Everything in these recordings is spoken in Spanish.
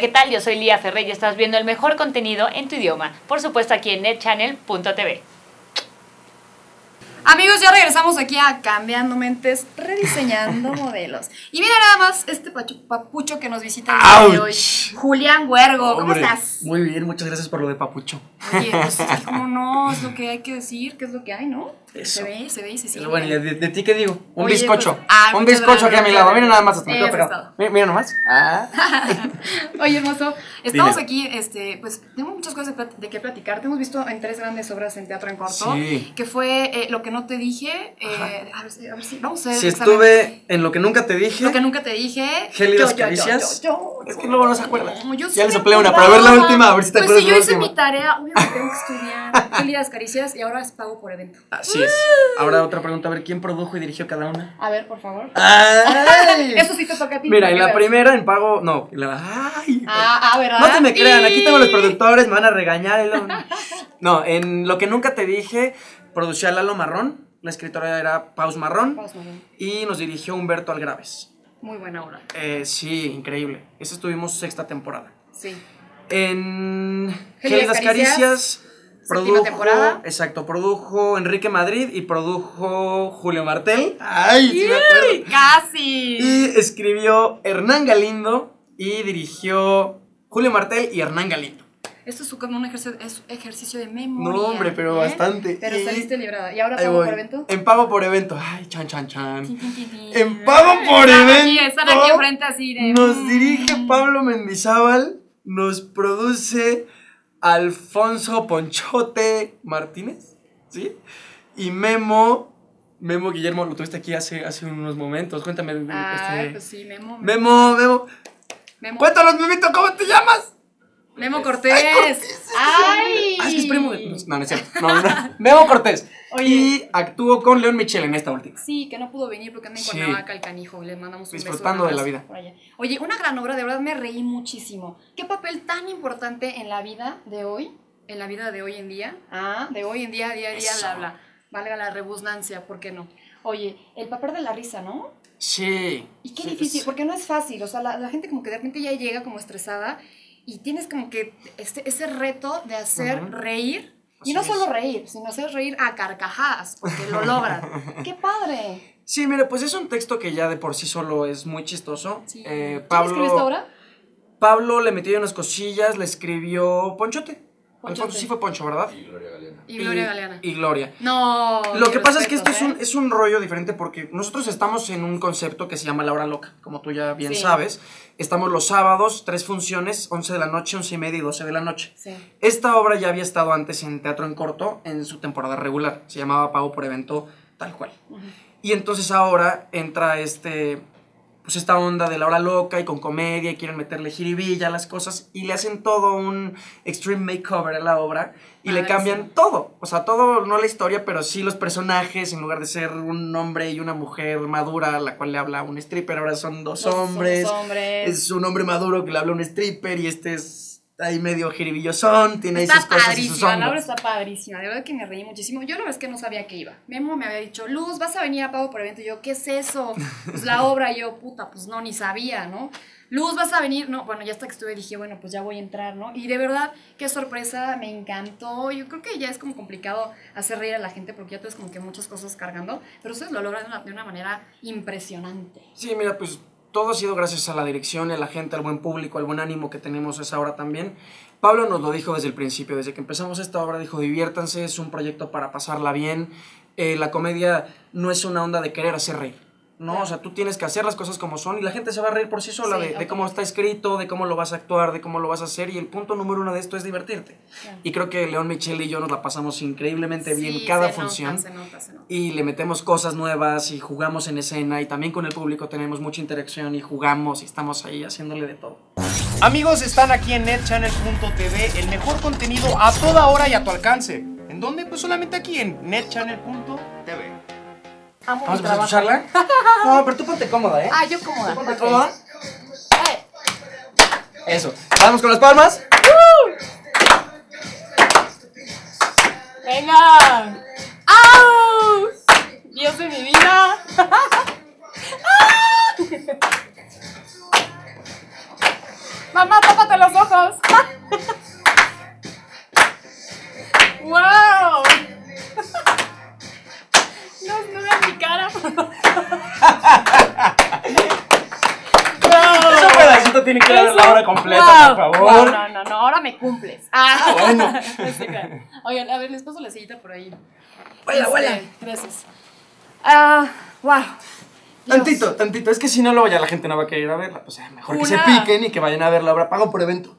Hola, ¿qué tal? Yo soy Lía Ferrer y estás viendo el mejor contenido en tu idioma, por supuesto aquí en netchannel.tv. Amigos, ya regresamos aquí a Cambiando Mentes, rediseñando modelos. Y mira nada más este papucho que nos visita el día de hoy. Julián Huergo, ¿cómo Hombre, estás? Muy bien, muchas gracias por lo de papucho. Oye, pues cómo no, es lo que hay que decir, que es lo que hay, ¿no? Eso. Se ve, se ve se siente. Pero bueno, ¿y de, de ti qué digo? Un Oye, bizcocho. pues, ah, un bizcocho aquí a mi lado. Mira nada más, hasta me quedo es todo. Mira, mira nomás. Ah. Oye, hermoso, estamos aquí, este, pues tenemos muchas cosas de, de qué platicar. Te hemos visto en tres grandes obras en teatro en corto, Sí. que fue eh, Lo que no te dije. eh, a, ver, si- a ver si, vamos a ver. Si estuve en lo que nunca te dije. Lo que nunca te dije. Gélidas Yo, yo, yo, caricias. yo, Es que luego no se acuerda. Ya le soplé una para ver la última, a ver si te pues acuerdas si de yo hice mi tarea, obviamente tengo que estudiar. Gélidas caricias y ahora es pago por evento. Así es. Ahora otra pregunta, a ver, ¿quién produjo y dirigió cada una? A ver, por favor. ¡Ay! Eso sí te toca a ti. Mira, en ¿qué la ves? primera en pago. No, la. ¡Ay! Ah, ah, ¿verdad? No se me crean, aquí tengo los Y- productores, me van a regañar. y luego- No, en lo que nunca te dije, producía Lalo Marrón, la escritora era Paus Marrón Vamos, Manuel. y nos dirigió Humberto Algraves. Muy buena obra. Eh, sí, increíble. Esa estuvimos sexta temporada. Sí. En Gélidas Caricias, Caricias, produjo, temporada. exacto, produjo Enrique Madrid y produjo Julio Martel. Ay, sí me acuerdo. Casi. Y escribió Hernán Galindo y dirigió Julio Martel y Hernán Galindo. Esto es como un ejercicio, es ejercicio de memoria. No, hombre, pero ¿eh? bastante. Pero Y- saliste librada. ¿Y ahora pago por evento? En pago por evento. Ay, chan, chan, chan. En pago por Están aquí, evento. están aquí enfrente así de. Nos mm. dirige Pablo Mendizábal. Nos produce Alfonso Ponchote Martínez. ¿Sí? Y Memo. Memo Guillermo, lo tuviste aquí hace, hace unos momentos. Cuéntame. Ay, este, pues sí, Memo. Memo, Memo. Memo, Cuéntanos, Memito, ¿cómo te llamas? Memo Cortés. Ay. Ah, es que es primo de. No, no es cierto. No, no. Memo Cortés. Oye. Y actuó con León Michel en esta última. Sí, que no pudo venir porque anda en. Cuernavaca, el canijo. Le mandamos un Disfrutando beso, de la vida. Oye, una gran obra, de verdad me reí muchísimo. ¿Qué papel tan importante en la vida de hoy? En la vida de hoy en día. Ah, de hoy en día, día a día, bla, bla. Valga la rebusnancia, ¿por qué no? Oye, el papel de la risa, ¿no? Sí. Y qué Sí, difícil, sí. porque no es fácil. O sea, la, la gente como que de repente ya llega como estresada y tienes como que este, ese reto de hacer Ujú. reír. Y no es. solo reír, sino hacer reír a carcajadas, porque lo logran. ¡Qué padre! Sí, mira, pues es un texto que ya de por sí solo es muy chistoso. Sí. Eh, ¿Quién Pablo, escribió esta obra? Pablo le metió unas cosillas, le escribió Ponchote. Alfonso sí fue Poncho, ¿verdad? Y Gloria Galeana. Y Gloria. No. Lo que pasa es que esto es un, es un rollo diferente porque nosotros estamos en un concepto que se llama La Hora Loca, como tú ya bien Sí. sabes. Estamos los sábados, tres funciones, 11 de la noche, 11 y media y 12 de la noche. ¿eh? Sí. Esta obra ya había estado antes en Teatro en Corto en su temporada regular. Se llamaba Pago por Evento tal cual. Y entonces ahora entra este, pues esta onda de la hora loca y con comedia y quieren meterle jiribilla a las cosas y le hacen todo un extreme makeover a la obra y le Padrísimo. cambian todo. O sea, todo, no la historia, pero sí los personajes, en lugar de ser un hombre y una mujer madura a la cual le habla un stripper, ahora son dos Dos- hombres. dos hombres. Es un hombre maduro que le habla a un stripper y este es ahí medio jiribillosón, tiene ahí Está sus cosas y sus padrísima, la obra está padrísima. De verdad que me reí muchísimo. Yo la verdad es que no sabía que iba. Memo me había dicho, Luz, vas a venir a pago por evento. Y yo, ¿qué es eso? Pues la obra. Y yo, puta, pues no, ni sabía, ¿no? Luz, vas a venir. No, bueno, ya hasta que estuve dije, bueno, pues ya voy a entrar, ¿no? Y de verdad, qué sorpresa, me encantó. Yo creo que ya es como complicado hacer reír a la gente porque ya tienes como que muchas cosas cargando. Pero ustedes lo logran de una, de una manera impresionante. Sí, mira, pues todo ha sido gracias a la dirección, a la gente, al buen público, al buen ánimo que tenemos a esa hora también. Pablo nos lo dijo desde el principio, desde que empezamos esta obra, dijo, diviértanse, es un proyecto para pasarla bien. Eh, la comedia no es una onda de querer hacer reír. No, Claro. o sea, tú tienes que hacer las cosas como son y la gente se va a reír por sí sola Sí, de, de cómo está escrito, de cómo lo vas a actuar, de cómo lo vas a hacer y el punto número uno de esto es divertirte. Claro. Y creo que León Michel y yo nos la pasamos increíblemente bien cada se nota, función se nota, se nota. y le metemos cosas nuevas y jugamos en escena y también con el público tenemos mucha interacción y jugamos y estamos ahí haciéndole de todo. Amigos, están aquí en netchannel.tv, el mejor contenido a toda hora y a tu alcance. ¿En dónde? Pues solamente aquí en netchannel.tv. Amo ¿Vamos mi a trabajo. escucharla? No, pero tú ponte cómoda, ¿eh? Ah, yo cómoda. Ponte ok. cómoda. Eh, Eso. Vamos con las palmas. ¡Venga! ¡Au! Dios de mi vida. Mamá, tápate los ojos. ¡Wow! No, no vean mi cara. Ese pedacito tiene que dar la hora completa, Wow. por favor. No, no, no, no, ahora me cumples. Ah, bueno. No se crean. Oigan, a ver, les paso la sillita por ahí. Vuela, Este, vuela. Gracias. Ah, wow. Dios. Tantito, tantito. Es que si no, luego ya la gente no va a querer ir a verla. O sea, mejor que se piquen y que vayan a ver la obra. Pago por evento.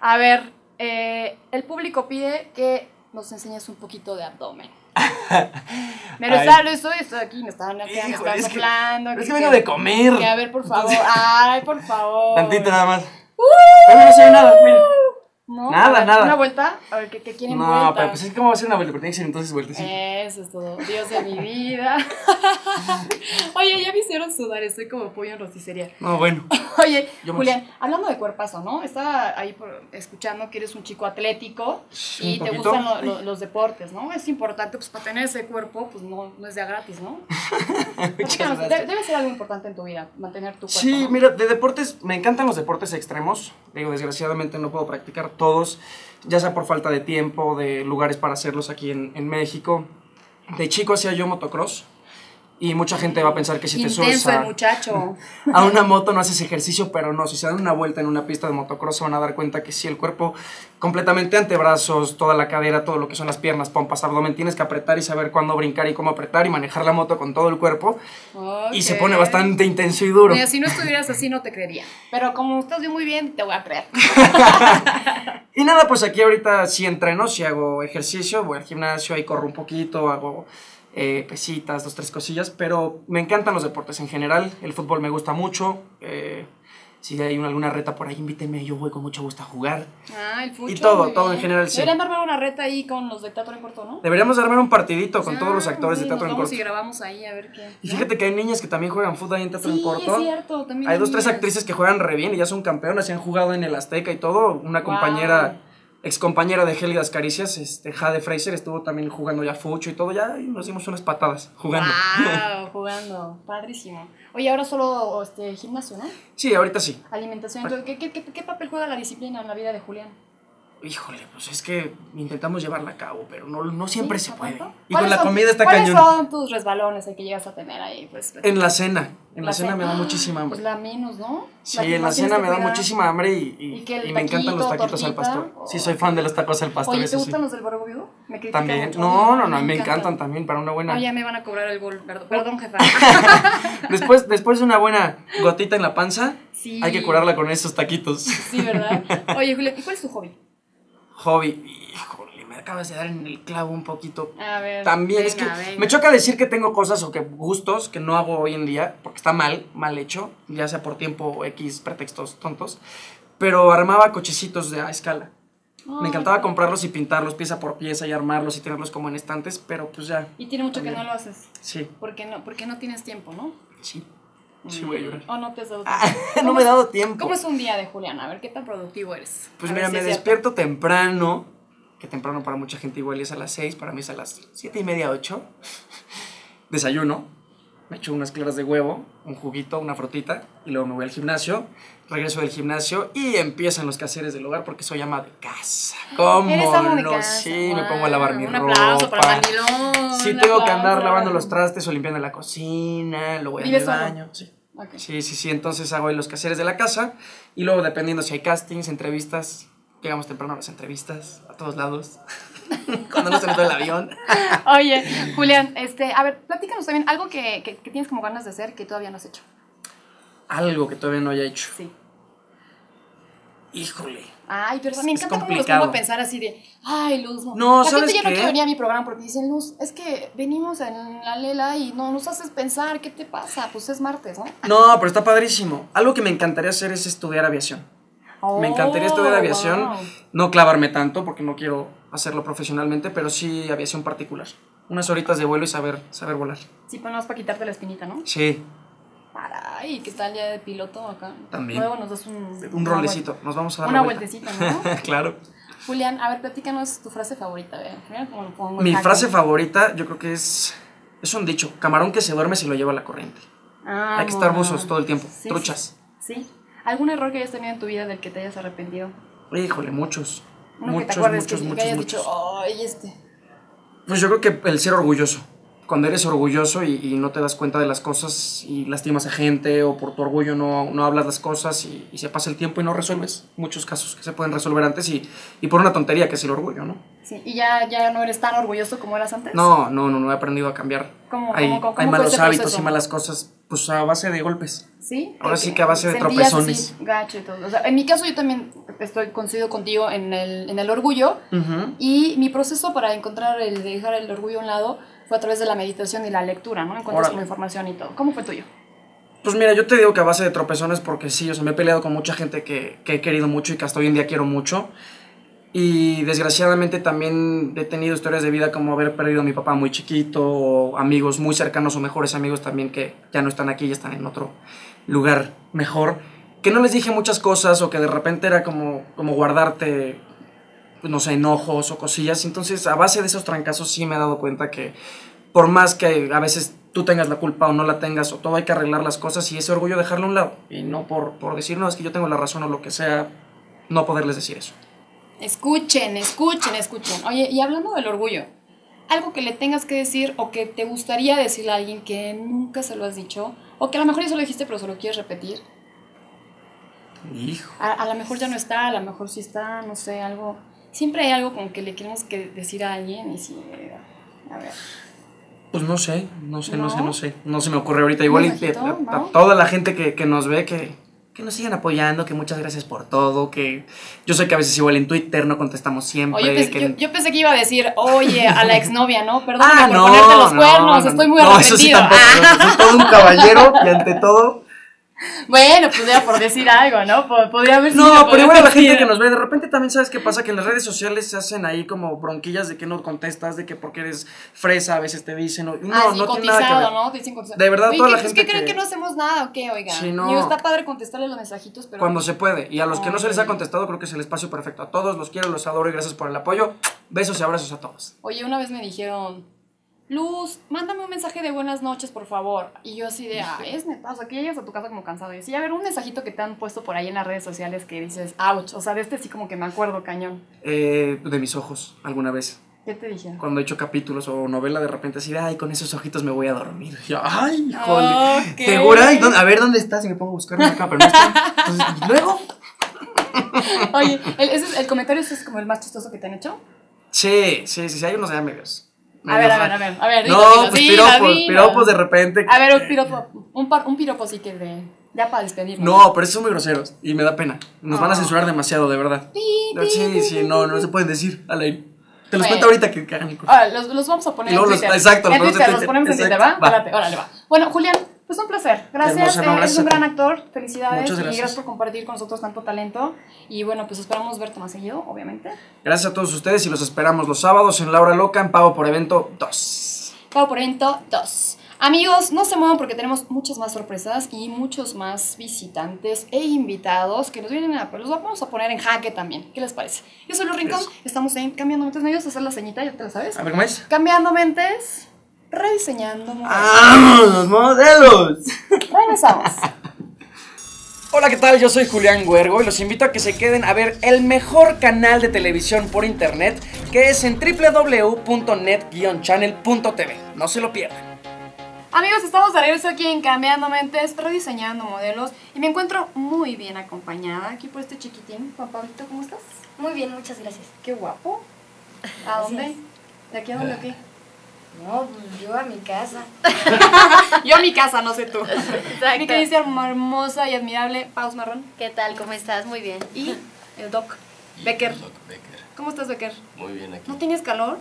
A ver, eh, el público pide que nos enseñes un poquito de abdomen. Me lo Ay. estoy, estoy aquí, me están, acá, me están es que- soplando. Es que- vengo de comer. que a ver, por favor. Ay, por favor. Tantito nada más. Pero no se ve nada, mira. ¿No? Nada, ver, nada. Una vuelta. A ver, ¿qué, qué quieren No, vuelta? pero pues es cómo va a ser una vuelta, pero tiene que ser entonces vueltecita. Eso es todo. Dios de mi vida. Oye, ya me hicieron sudar, estoy como pollo en rosticería. No, bueno. Oye, Julián, hablando de cuerpazo, ¿no? Estaba ahí por- escuchando que eres un chico atlético y te gustan lo- lo- los deportes, ¿no? Es importante, pues para tener ese cuerpo, pues no, no es de a gratis, ¿no? Gracias. debe ser algo importante en tu vida, mantener tu cuerpo. Sí, ¿no? mira, de deportes, me encantan los deportes extremos. Digo, desgraciadamente no puedo practicar todos, ya sea por falta de tiempo, de lugares para hacerlos aquí en, México. De chico hacía yo motocross y mucha gente va a pensar que si te subes el a, muchacho. a una moto no haces ejercicio, pero no, si se dan una vuelta en una pista de motocross se van a dar cuenta que sí, el cuerpo completamente antebrazos, toda la cadera, todo lo que son las piernas, pompas, abdomen, tienes que apretar y saber cuándo brincar y cómo apretar y manejar la moto con todo el cuerpo y se pone bastante intenso y duro. Mira, si no estuvieras así no te creería. Pero como estás muy bien, te voy a creer. Y nada, pues aquí ahorita sí entreno, sí hago ejercicio, voy al gimnasio, ahí corro un poquito, hago eh, pesitas, dos, tres cosillas, pero me encantan los deportes en general, el fútbol me gusta mucho, eh, si hay una- alguna reta por ahí, invítenme, yo voy con mucho gusto a jugar. Ah, el fucho. Y todo, todo en general, sí. Deberían armar una reta ahí con los de Teatro en Corto, ¿no? Deberíamos armar un partidito con Ah, todos los actores sí, de Teatro nos en Corto. y grabamos ahí a ver qué. Y ¿no? fíjate que hay niñas que también juegan fútbol ahí en Teatro Sí, en Corto. es cierto, también Hay dos, tres niñas. actrices que juegan re bien y ya son campeonas y han jugado en el Azteca y todo. Una Wow. compañera, ex compañera de Gélidas Caricias, este, Jade Fraser, estuvo también jugando ya fucho y todo. Ya y nos dimos unas patadas jugando. Wow, jugando. Padrísimo. Oye, ahora solo este, gimnasio, ¿no? Sí, ahorita sí. Alimentación. Entonces, ¿qué, qué, qué, qué papel juega la disciplina en la vida de Julián? Híjole, pues es que intentamos llevarla a cabo, pero no, no siempre ¿Sí? se ¿No puede. Y con ¿Cuáles la son- comida está ¿Cuáles cañón. son tus resbalones que llegas a tener ahí? Pues, En la cena. En la, La cena me da muchísima hambre. Pues la menos, ¿no? Sí, La en la cena me da muchísima hambre y, y- ¿Y qué, el y me encantan los taquito, taquitos al pastor. Sí, soy fan de los tacos al pastor. Oye, ¿te sí. gustan los del borrego viudo? Me También. mucho. No, no, no, Me me encantan. encantan también para una buena. No, ya me van a cobrar el gol. Perdón, perdón jefa. Después, después de una buena gotita en la panza, Sí. hay que curarla con esos taquitos. Sí, ¿verdad? Oye, Julián, ¿y cuál es tu hobby? Hobby, híjole, me acabas de dar en el clavo un poquito. A ver. También es que venga, venga. me choca decir que tengo cosas o que gustos que no hago hoy en día, porque está mal, mal hecho, ya sea por tiempo o X pretextos tontos, pero armaba cochecitos de a escala. Me encantaba comprarlos y pintarlos pieza por pieza y armarlos y tenerlos como en estantes, pero pues ya, Y tiene mucho que También. no lo haces. sí, Porque no, porque no tienes tiempo, ¿no? sí, sí voy a llorar. O no te has dado Ah, tiempo. no ¿Cómo me he dado tiempo. ¿Cómo es un día de Julián? A ver, ¿qué tan productivo eres? Pues A mira, si me cierto. despierto temprano, que temprano para mucha gente igual es a las 6, para mí es a las 7 y media, 8. Desayuno, me echo unas claras de huevo, un juguito, una frutita, y luego me voy al gimnasio, regreso del gimnasio y empiezan los quehaceres del hogar porque soy ama de casa. ¿Cómo no? casa. Sí, me pongo a lavar mi un ropa. para. Sí, tengo que andar lavando los trastes o limpiando la cocina, luego voy al baño. Sí. Ok. Sí, sí, sí. Entonces hago ahí los quehaceres de la casa y luego dependiendo si hay castings, entrevistas, llegamos temprano a las entrevistas, a todos lados. Cuando no se nota el avión. Oye, Julián, este, a ver, platícanos también algo que, que, que tienes como ganas de hacer que todavía no has hecho. Algo que todavía no haya hecho. Sí. Híjole. Ay, pero me Es encanta cómo los pongo a pensar así de, ay, Luz, no. No, la ¿sabes gente ya no quiere venir a mi programa porque dicen, Luz, es que venimos en la lela y no nos haces pensar, ¿qué te pasa? Pues es martes, ¿no? No, pero está padrísimo. Algo que me encantaría hacer es estudiar aviación. me encantaría estudiar Oh, aviación. wow. No clavarme tanto porque no quiero hacerlo profesionalmente, pero sí aviación particular. Unas horitas de vuelo y saber, saber volar. Sí, pues nada más para quitarte la espinita, ¿no? Sí, Ay, ¿qué tal ya de piloto acá? También. Luego nos das un... un rolecito. Nos vamos a dar Una vuelta. vueltecita, ¿no? claro. Julián, a ver, platícanos tu frase favorita. Mira cómo lo pongo Mi frase favorita, yo creo que es. Es un dicho: camarón que se duerme se lo lleva la corriente. Ah, Hay que estar buzos todo el tiempo, Sí, truchas. Sí. sí. ¿Algún error que hayas tenido en tu vida del que te hayas arrepentido? Híjole, muchos. Uno muchos, que te acuerdes muchos, que, que muchos, hayas muchos. dicho, ay, este. Pues yo creo que el ser orgulloso. Cuando eres orgulloso y, y no te das cuenta de las cosas y lastimas a gente o por tu orgullo no, no hablas las cosas y, y se pasa el tiempo y no resuelves muchos casos que se pueden resolver antes y, y por una tontería que es el orgullo, ¿no? Sí, ¿Y ya, ya no eres tan orgulloso como eras antes? No, no, no, no he aprendido a cambiar. ¿Cómo- hay cómo- cómo- hay cómo fue malos hábitos proceso? y malas cosas, pues a base de golpes. ¿Sí? Ahora sí que a base de tropezones. así, gacho y todo. O sea, en mi caso yo también estoy coincido contigo en el, en el orgullo. Ujú. Y mi proceso para encontrar el dejar el orgullo a un lado fue a través de la meditación y la lectura, ¿no? Encuentras como información y todo. ¿Cómo fue tuyo? Pues mira, yo te digo que a base de tropezones porque sí, o sea, me he peleado con mucha gente que, que he querido mucho y que hasta hoy en día quiero mucho. Y desgraciadamente también he tenido historias de vida como haber perdido a mi papá muy chiquito, o amigos muy cercanos o mejores amigos también que ya no están aquí, ya están en otro lugar mejor. Que no les dije muchas cosas o que de repente era como, como guardarte, pues, no sé, enojos o cosillas. Entonces, a base de esos trancazos sí me he dado cuenta que por más que a veces tú tengas la culpa o no la tengas, o todo hay que arreglar las cosas y ese orgullo dejarlo a un lado. Y no por, por decir, no, es que yo tengo la razón o lo que sea, no poderles decir eso. Escuchen, escuchen, escuchen. Oye, y hablando del orgullo, algo que le tengas que decir o que te gustaría decirle a alguien que nunca se lo has dicho, o que a lo mejor ya se lo dijiste pero se lo quieres repetir. Hijo. A, a lo mejor ya no está, a lo mejor sí está, no sé, algo. Siempre hay algo como que le queremos que decir a alguien y si. A ver. Pues no sé, no sé, no, ¿No? sé, no sé. No se me ocurre ahorita. Igual a, a- a no? toda la gente que, que nos ve, que, que nos sigan apoyando, que muchas gracias por todo, que yo sé que a veces igual en Twitter no contestamos siempre. Oye, yo, pensé- que- yo, yo pensé que iba a decir, oye, a la exnovia, ¿no? Perdón Ah, por no, ponerte los no, cuernos, no, estoy muy no, eso sí arrepentido. tampoco. Ah, Soy todo un caballero y ante todo. Bueno, pues era por decir algo, ¿no? Po- Podría haber sido, No, pero igual a la gente que nos ve, de repente también sabes qué pasa, que en las redes sociales se hacen ahí como bronquillas de que no contestas, de que porque eres fresa, a veces te dicen, no, ah, sí, no tiene nada que ver. ¿no? Dicen cotizado. De verdad, Oye, toda ¿qué- la pues, gente ¿qué creen que- que no hacemos nada o qué, oigan? Sí, no. Digo, está padre contestarle los mensajitos, pero... Cuando se puede. Y a los que no se les ha contestado, creo que es el espacio perfecto. A todos los quiero, los adoro y gracias por el apoyo. Besos y abrazos a todos. Oye, una vez me dijeron, Luz, mándame un mensaje de buenas noches, por favor. Y yo así de, ah, es neta, o sea, que llegas a tu casa como cansado. Y así, a ver, un mensajito que te han puesto por ahí en las redes sociales que dices, ouch, o sea, de este sí como que me acuerdo, cañón. Eh, de mis ojos, alguna vez. ¿Qué te dijeron? Cuando he hecho capítulos o novela, de repente así de, ay, con esos ojitos me voy a dormir. Y yo, ay, híjole. Ok. ¿Segura? ¿Y dónde- A ver, ¿dónde estás? Y me pongo a buscarme acá, pero no está. Entonces, ¿y luego? Oye, el, ese es- el comentario ese es como el más chistoso que te han hecho. Sí, sí, sí, sí, hay unos ya medios. A ver, a ver, a ver, a ver, dilo, No, dilo, pues dilo, piropos, piropos de repente. A ver, un piropo, un, par- un piropo sí que de, ya para despedirnos. No, pero esos son muy groseros y me da pena. Nos van a Ah. censurar demasiado, de verdad. Sí, sí, no, no se pueden decir al aire. Te los Bueno. cuento ahorita que cagan. Ahora, los, los vamos a poner en Twitter. exacto, los ponemos en Twitter, los ponemos en Twitter, ¿va? exacto, órale, va. Bueno, Julián, pues un placer. Gracias, Hermoso, no, eh, gracias eres un gran actor. Felicidades. Muchas Y gracias. gracias por compartir con nosotros tanto talento. Y bueno, pues esperamos verte más seguido, obviamente. Gracias a todos ustedes y los esperamos los sábados en La Hora Loca en Pago por Evento 2. Pago por evento 2. Amigos, no se muevan porque tenemos muchas más sorpresas y muchos más visitantes e invitados que nos vienen a... Los vamos a poner en jaque también. ¿Qué les parece? Yo soy Luz Rincón, estamos en Cambiando Mentes. ¿Me ayudas a hacer la ceñita? ¿Ya te la sabes? A ver, ¿cómo es? Cambiando Mentes, rediseñando modelos. ¡Vamos, modelos! Regresamos. Hola, ¿qué tal? Yo soy Julián Huergo y los invito a que se queden a ver el mejor canal de televisión por internet que es en www.net-channel.tv. No se lo pierdan. Amigos, estamos de regreso aquí en Cambiando Mentes, rediseñando modelos y me encuentro muy bien acompañada aquí por este chiquitín. Juan Pablito, ¿cómo estás? Muy bien, muchas gracias. Qué guapo. ¿A dónde? ¿De aquí a dónde o qué? No, pues yo a mi casa. Yo a mi casa, no sé tú. Mi Exacto. querida hermosa y admirable Paus Marrón ¿Qué tal? ¿Cómo estás? Muy bien. y el Doc Becker. Doc Becker. ¿Cómo estás, Becker? Muy bien aquí. ¿No tienes calor?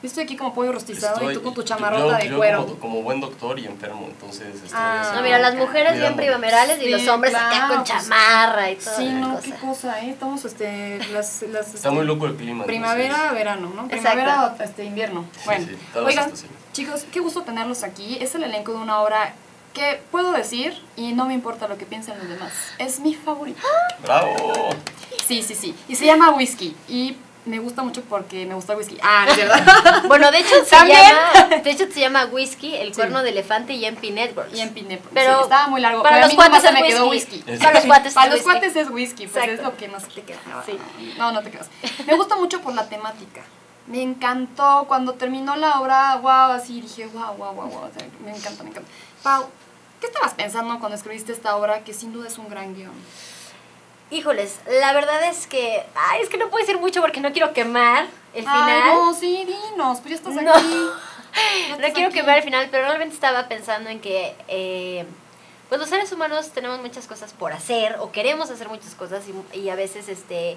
Yo estoy aquí como pollo rostizado y tú con tu yo- chamarrota de yo cuero. Como, como buen doctor y enfermo, entonces estoy Ah. así No, mira, las mujeres bien cuidándome. primaverales y Sí, los hombres acá claro, con pues, chamarra y todo. Sí, no, cosa. qué cosa, ¿eh? Estamos, este, las, las, Está este, muy loco el clima. Primavera, entonces- verano, ¿no? Exacto. Primavera, este, invierno. Bueno, sí, las oigan, estaciones. chicos, qué gusto tenerlos aquí. Es el elenco de una obra que puedo decir, y no me importa lo que piensen los demás, es mi favorita. ¡Bravo! Sí, sí, sí. Y se llama Whisky. Y me gusta mucho porque me gusta el whisky. Ah, ¿no es verdad? Bueno, de hecho se ¿También? llama, de hecho se llama Whisky, el Sí. cuerno de elefante y MP Networks. y en Pine, Pero sí, estaba muy largo. para pero a los mí nomás cuates se me quedó whisky. whisky. Para los cuates Para los whisky. cuates es whisky, pues Exacto. es lo que no se te queda. Sí. No, no te quedas. Me gusta mucho por la temática. Me encantó cuando terminó la obra, wow, así dije, wow, wow, wow, wow. o sea, me encanta, me encanta. Pau, ¿qué estabas pensando cuando escribiste esta obra que sin duda es un gran guion? Híjoles, la verdad es que, ay, es que no puedo decir mucho porque no quiero quemar el final. Ay, no, sí, dinos, pues ya estás No. aquí. Ya No quiero aquí. quemar el final, pero realmente estaba pensando en que eh, pues los seres humanos tenemos muchas cosas por hacer o queremos hacer muchas cosas y, y a veces este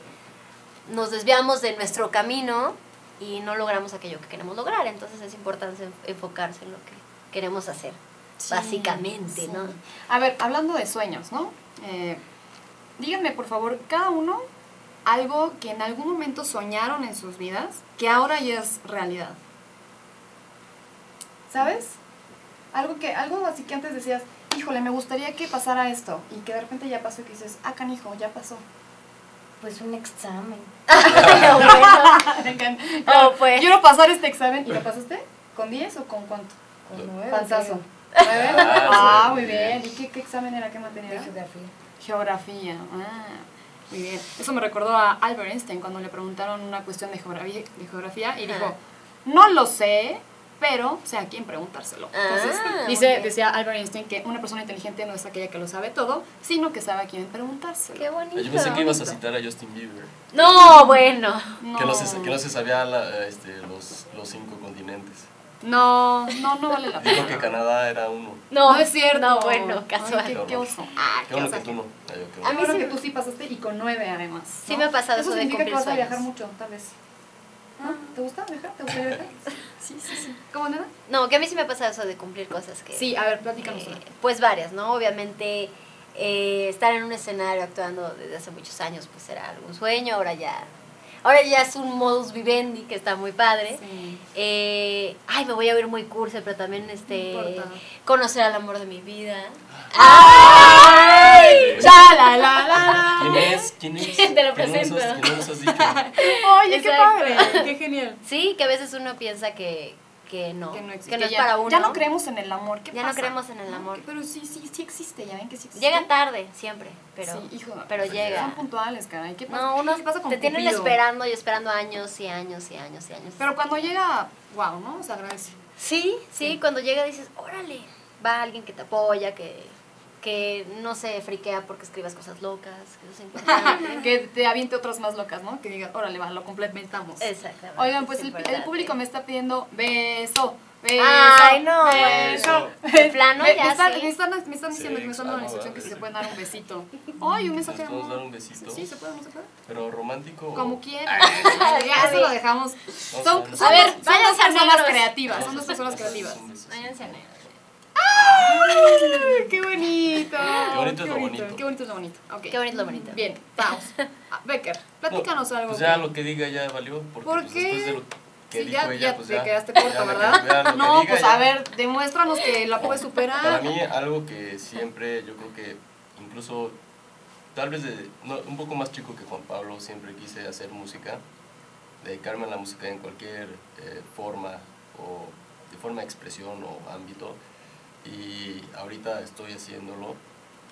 nos desviamos de nuestro camino y no logramos aquello que queremos lograr. Entonces es importante en- enfocarse en lo que queremos hacer, Sí, básicamente, sí. ¿no? A ver, hablando de sueños, ¿no? Eh, díganme, por favor, cada uno algo que en algún momento soñaron en sus vidas que ahora ya es realidad. ¿Sabes? Algo que algo así que antes decías, híjole, me gustaría que pasara esto y que de repente ya pasó y que dices, ah, canijo, ya pasó. Pues un examen. Oh, pues. Quiero pasar este examen. ¿Y lo pasaste? ¿Con 10 o con cuánto? Con nueve, Panzazo. creo. ¿Nueve? Ah, Ah, sí. muy bien. ¿Y qué, qué examen era? ¿Qué materia era? geografía. Geografía. Ah, muy bien. Eso me recordó a Albert Einstein cuando le preguntaron una cuestión de geografía, de geografía y dijo, Ajá. no lo sé, pero sé a quién preguntárselo. Entonces, Ah, dice, decía Albert Einstein que una persona inteligente no es aquella que lo sabe todo, sino que sabe a quién preguntárselo. Qué bonito. Yo pensé que ibas a citar a Justin Bieber. No, bueno. No. Que, no se, que no se sabía la- este, los, los cinco continentes. No, no, no vale la Dijo pena. que Canadá era uno. No, No es cierto. No, bueno, Ay, casual. qué, qué oso. Ah, Qué bueno oso. que tú no. Ay, yo, qué A mí sí que me- tú sí pasaste y con nueve además. Sí me ha pasado eso de significa que cumplir vas a viajar mucho, tal vez. ¿Ah? ¿Te gusta viajar? ¿Te gusta viajar? Sí, sí, sí. ¿Cómo nada? No, que a mí sí me ha pasado eso de cumplir cosas que... Sí, a ver, platícanos. Eh, pues varias, ¿no? Obviamente eh, estar en un escenario actuando desde hace muchos años pues era algún sueño, ahora ya ahora ya es un modus vivendi que está muy padre. Sí. Eh, ay, me voy a ver muy cursi, pero también este No conocer al amor de mi vida. ¡Ay! ¡Ya, la, la! ¿Quién es? ¿Quién es? Te lo presento. has- Que no nos has dicho. Oye, qué padre, qué genial. Sí, que a veces uno piensa que, que no, Que no que existe. no es ya, para uno. ya no creemos en el amor. ¿Qué Ya no creemos en el amor. Pero sí, sí, sí existe, ya ven que sí existe. Llega tarde, siempre, pero, Sí, hijo, pero son llega. puntuales, caray. ¿Qué pasa? No, uno ¿Qué pasa con te tienen esperando y esperando años y años y años y años. Pero cuando llega, wow, ¿no? Se agradece. Sí, sí, cuando llega dices, órale, va alguien que te apoya, que, que no se friquea porque escribas cosas locas, que importante. que te aviente otras más locas, ¿no? Que digas, órale, va, lo complementamos. Exactamente. Oigan, pues es el, público me está pidiendo beso, beso. Ay, no. Beso. De plano, me, ya me están, sí. me están, me están diciendo Sí, que me están dando la instrucción que si se pueden dar un besito. Ay, un mensaje de ¿Nos podemos dar un besito? Sí, se puede, no se puede. Pero romántico. Como quieran. Ya, eso lo dejamos. Son, A ver, dos, son dos personas creativas. Son dos personas creativas. Váyanse a negro. ¡Ay, qué bonito! Qué bonito es lo bonito. Qué bonito es lo bonito. Qué bonito lo bonito. Bien, vamos. Ah, Becker, platícanos No, algo. Pues ya que- lo que diga ya valió. Porque ¿Por pues, qué? después de lo que Sí, dijo ya, ella, ya pues te ya. quedaste me ¿verdad? ya no, diga pues ya. a ver, demuéstranos que la puedes superar. Para mí, algo que siempre, yo creo que incluso, tal vez de, no, un poco más chico que Juan Pablo, siempre quise hacer música, dedicarme a la música en cualquier eh, forma o de forma de expresión o ámbito. Y ahorita estoy haciéndolo.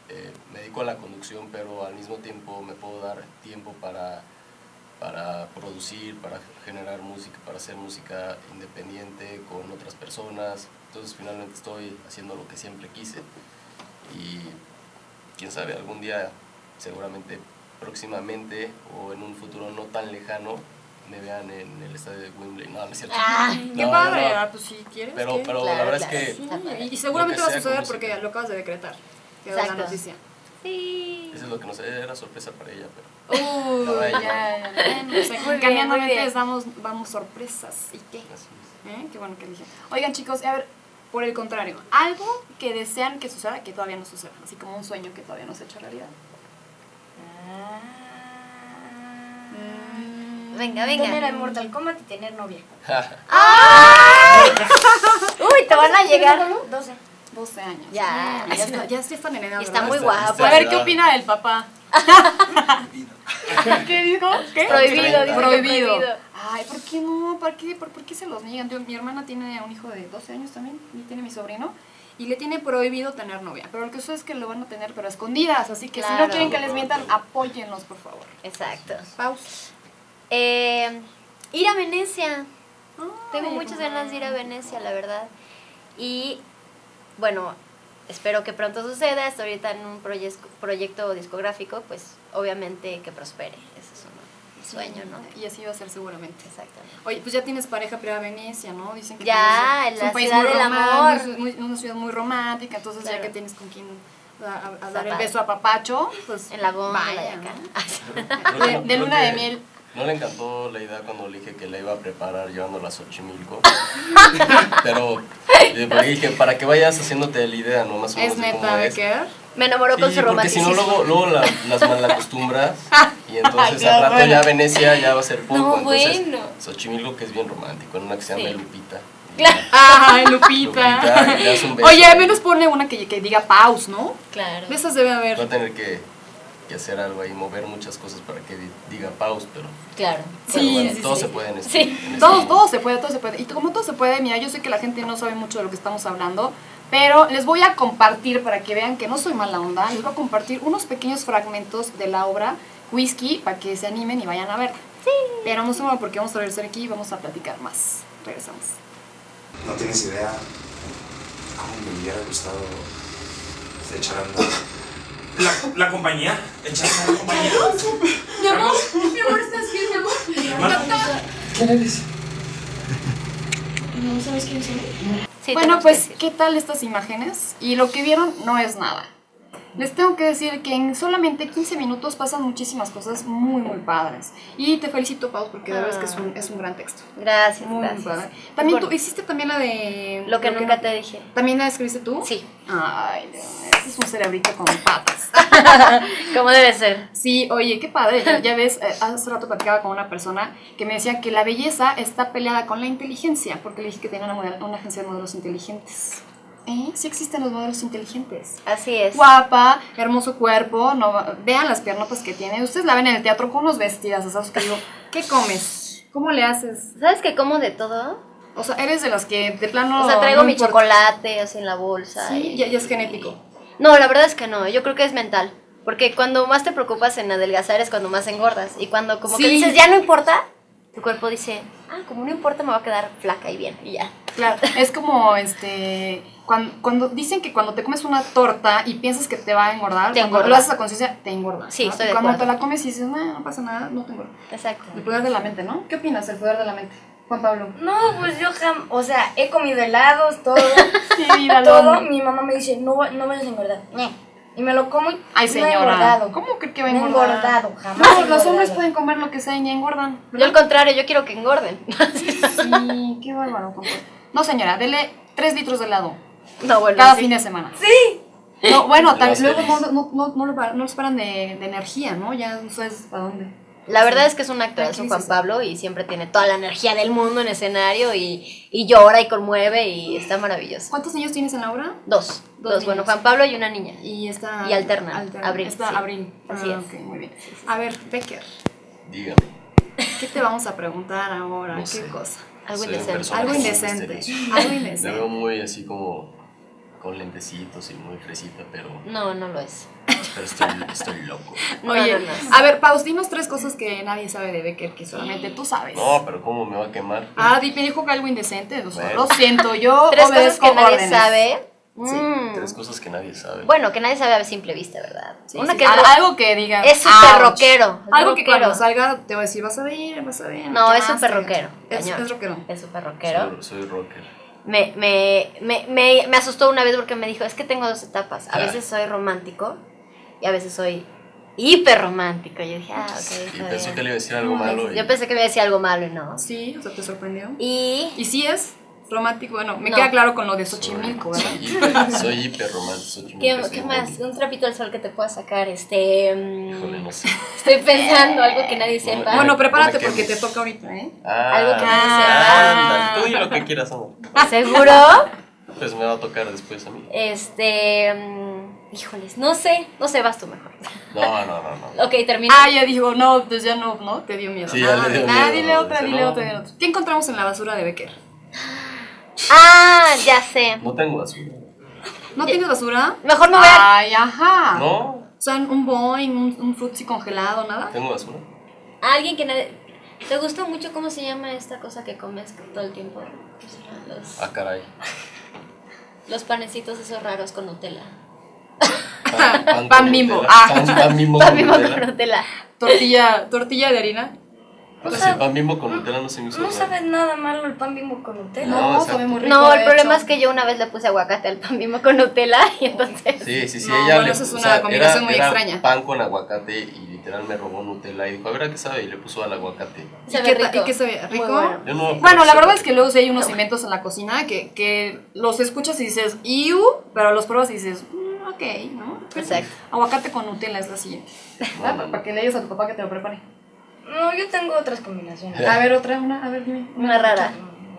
Eh, me dedico a la conducción, pero al mismo tiempo me puedo dar tiempo para, para producir, para generar música, para hacer música independiente con otras personas. Entonces finalmente estoy haciendo lo que siempre quise. Y quién sabe, algún día, seguramente próximamente o en un futuro no tan lejano, me vean en el estadio de Wembley. No, no es cierto. Qué No, padre, no, no. ah, pues si quieres. Pero, ¿qué? pero Claro, la verdad claro. es que Sí, y seguramente va a suceder porque lo acabas de decretar. Que da la Exacto. noticia. Sí. eso es lo que no sé, era sorpresa para ella, pero Uy, La ya, ya, ya. Bueno, pues, bien. damos, vamos sorpresas. ¿Y qué? ¿Eh? Qué bueno que dije. Oigan, chicos, a ver, por el contrario, algo que desean que suceda que todavía no suceda, así como un sueño que todavía no se ha hecho realidad. Venga, venga. Tener al Mortal Kombat y tener novia. Uy, te van a llegar. 12. 12 años. Ya. Mm, ya, está, ya, sí están en edad. Está ¿verdad? muy guapo. está A ver, ¿qué opina el papá? ¿Qué dijo? ¿Qué? Prohibido, dice que Prohibido. prohibido. Ay, ¿por qué no? ¿Por qué, por, por qué se los niegan? Yo- mi hermana tiene un hijo de 12 años también, y tiene mi sobrino, y le tiene prohibido tener novia. Pero lo que sucede es que lo van a tener, pero a escondidas. Así que si no quieren que les mientan, apóyenlos, por favor. Exacto. Pausa. Eh, ir a Venecia. Tengo muchas ganas de ir a Venecia, la verdad. Y bueno, espero que pronto suceda. Estoy ahorita en un proyes- proyecto discográfico, pues obviamente que prospere. Ese es un sueño, ¿no? Y así va a ser seguramente. Exactamente. Oye, pues ya tienes pareja para ir a Venecia, ¿no? Dicen que Ya, pues, en la ciudad del román- amor. muy- muy- una ciudad muy romántica, entonces ya que tienes con quien a, a- a dar el beso a Papacho, pues En la góndola vaya, de acá. ¿no? De, de luna de miel. No le encantó la idea cuando le dije que la iba a preparar llevándola a Xochimilco. Pero eh, porque dije, para que vayas haciéndote la idea, ¿no? Más o menos Es de neta, es. Becker. Me enamoró con su porque si no, romanticismo. luego, luego la- las malacostumbras y entonces Qué al rato bueno. ya Venecia ya va a ser poco. No, entonces, bueno. Xochimilco, que es bien romántico, en una que se llama Sí. Lupita. Ay, Lupita. Lupita, le. Oye, al menos pone una que, que diga pause, ¿no? Claro. De esas debe Va a haber. tener que, que hacer algo ahí, mover muchas cosas para que di- diga pause, pero, Claro. Sí, pero bueno, sí, todo sí. se puede en este, Sí. en este Todo, se puede, todo se puede. Y como todo se puede, mira, yo sé que la gente no sabe mucho de lo que estamos hablando, pero les voy a compartir para que vean que no soy mala onda. Les voy a compartir unos pequeños fragmentos de la obra Whisky para que se animen y vayan a verla. Sí. Pero no se porque vamos a regresar aquí y vamos a platicar más. Regresamos. No tienes idea cómo me hubiera gustado echar a andar. La, la compañía, echar a la compañía. Mi amor, mi amor, ¿estás bien, mi amor? ¿Quién eres? ¿No sabes quién soy? Sí, bueno, pues. ¿qué tal estas imágenes? Y lo que vieron no es nada. Les tengo que decir que en solamente 15 minutos pasan muchísimas cosas muy, muy padres. Y te felicito, Pau, porque de verdad es que es un, es un gran texto. Gracias, Muy, padre. También tú hiciste también la de... Lo que nunca te dije. ¿También la escribiste tú? Sí. Ay, este es un cerebrito con patas. ¿Cómo debe ser? Sí, oye, qué padre. Ya, ya ves, eh, hace rato platicaba con una persona que me decía que la belleza está peleada con la inteligencia, porque le dije que tenía una, una agencia de modelos inteligentes. ¿Eh? Sí existen los modelos inteligentes. Así es. Guapa, hermoso cuerpo, no, vean las piernotas que tiene. Ustedes la ven en el teatro con unos vestidos, ¿sabes? Que digo, ¿qué comes? ¿Cómo le haces? ¿Sabes que como de todo? O sea, eres de las que de plano... O sea, traigo no mi importa. chocolate así en la bolsa. Sí, y- es genético. No, la verdad es que no. Yo creo que es mental. Porque cuando más te preocupas en adelgazar es cuando más engordas. Y cuando como que Sí. dices, ya no importa, tu cuerpo dice, ah, como no importa, me va a quedar flaca y bien. Y ya. Claro, es como este. Cuando, cuando dicen que cuando te comes una torta y piensas que te va a engordar, Te cuando engorda. lo haces a conciencia, te engorda. Sí, ¿no? estoy Y de cuando acuerdo. te la comes y dices, no, no pasa nada, no te engorda. Exacto. El poder de la mente, ¿no? ¿Qué opinas del poder de la mente? Juan Pablo. No, pues yo jam, o sea, he comido helados, todo, Sí, vida todo. Mi mamá me dice, no, no vayas a engordar. Y me lo como y Ay, no he engordado. ¿Cómo que, que va a No he engordar? engordado, jamás No, he los engordado. hombres pueden comer lo que sea y ni engordan. Yo al contrario, yo quiero que engorden. Sí, qué bárbaro, Juan Pablo. No, señora, dele 3 litros de helado no, bueno, cada sí. fin de semana. Sí. No, bueno, tal, luego no, no, no, no, lo pa- no los paran de, de energía, ¿no? Ya no sabes para dónde. La verdad es que es un actorazo. Juan Pablo y siempre tiene toda la energía del mundo en escenario y, y llora y conmueve y está maravilloso. ¿Cuántos niños tienes en la obra? Dos, Dos dos, bueno. Juan Pablo y una niña. Y está. Y alternan, Abril, Está sí. Abril. Así Ah, es. ok, muy bien. A ver, Becker, Dígame. ¿qué te vamos a preguntar ahora? No ¿Qué sé. cosa? Algo indecente. Algo indecente. Algo Me indecente. veo muy así como con lentecitos y muy fresita, pero, No, no lo es. pero estoy, estoy loco. No, Oye, no, no. a ver, Paus, dinos tres cosas que nadie sabe de Becker, que solamente tú sabes. No, pero ¿cómo me va a quemar? Ah, me dijo que algo indecente. Lo, Bueno. lo siento, yo Tres cosas que nadie órdenes. sabe. Sí, Mm. Tres cosas que nadie sabe. Bueno, que nadie sabe a simple vista, ¿verdad? Sí, Una sí. que Al- algo que diga. es súper rockero. Algo que cuando salga te voy a decir, vas a ver, vas a ver. No, ¿qué es súper rockero. Es, rockero. Es súper rockero. Soy, soy rocker. Me, me, me, me, me asustó una vez porque me dijo, es que tengo dos etapas. A veces soy romántico y a veces soy hiper romántico. Yo dije, ah, ok. Y pensó bien. que le iba a decir algo malo. y- Yo pensé que me iba a decir algo malo y no. Sí, o sea, te sorprendió. Y Y sí es romántico, bueno, me No. queda claro con lo de Xochimilco, ¿verdad? Soy, hiper- soy hiper romántico. ¿Qué, qué más? Un trapito al sol que te pueda sacar. Este. mm, Híjole, no sé. Estoy pensando algo que nadie sepa. Bueno, No prepárate porque te toca ahorita, ¿eh? Ah, Algo que anda, sepa. Tú di lo que quieras, amor. ¿Seguro? Pues me va a tocar después a mí. Este. mm, Híjoles, no sé, no sé, vas tú mejor. No, no, no, no. Ok, termina. Ah, ya dijo, no, pues ya no, ¿no? Te dio miedo. Sí, ya Ah, le dio nah, miedo, dile otra, dile no. otra, dile otra. ¿Qué encontramos en la basura de Becker? Ah, ya sé. No tengo basura. ¿No tienes basura? Mejor me voy a... Ay, ajá. No, O sea, un Boeing, un, un frutzi congelado, nada. tengo basura. Alguien que nadie... ¿Te gustó mucho cómo se llama esta cosa que comes todo el tiempo? Los, Ah, caray. los panecitos esos raros con Nutella. Pan, Pan con Bimbo. Nutella. Ah. Pan, pan bimbo Pan con con Nutella. Tortilla, tortilla de harina. Pues sí, pan bimbo con Nutella no se me hizo No sabe nada malo el pan bimbo con Nutella. No, No, sabe muy rico. No, el problema hecho. es que yo una vez le puse aguacate al pan bimbo con Nutella y entonces... Sí, sí, sí, No, ella bueno, le eso es o una sea, combinación era- muy era extraña. pan con aguacate y literal me robó Nutella y dijo, a ver a qué sabe, y le puso al aguacate. ¿Y Sabe qué, rico. ¿Y qué sabe? Muy ¿Rico? bueno. Yo no, Bueno, la verdad es que luego sí hay unos inventos en la cocina que, que los escuchas y dices, ¡iu! Pero los pruebas y dices, "Mm, ok, ¿no? Exacto. Aguacate con Nutella es la siguiente. No, no, no. Para que le digas a tu papá que te lo prepare. No, yo tengo otras combinaciones. A ver, otra, una, a ver, dime. Una rara.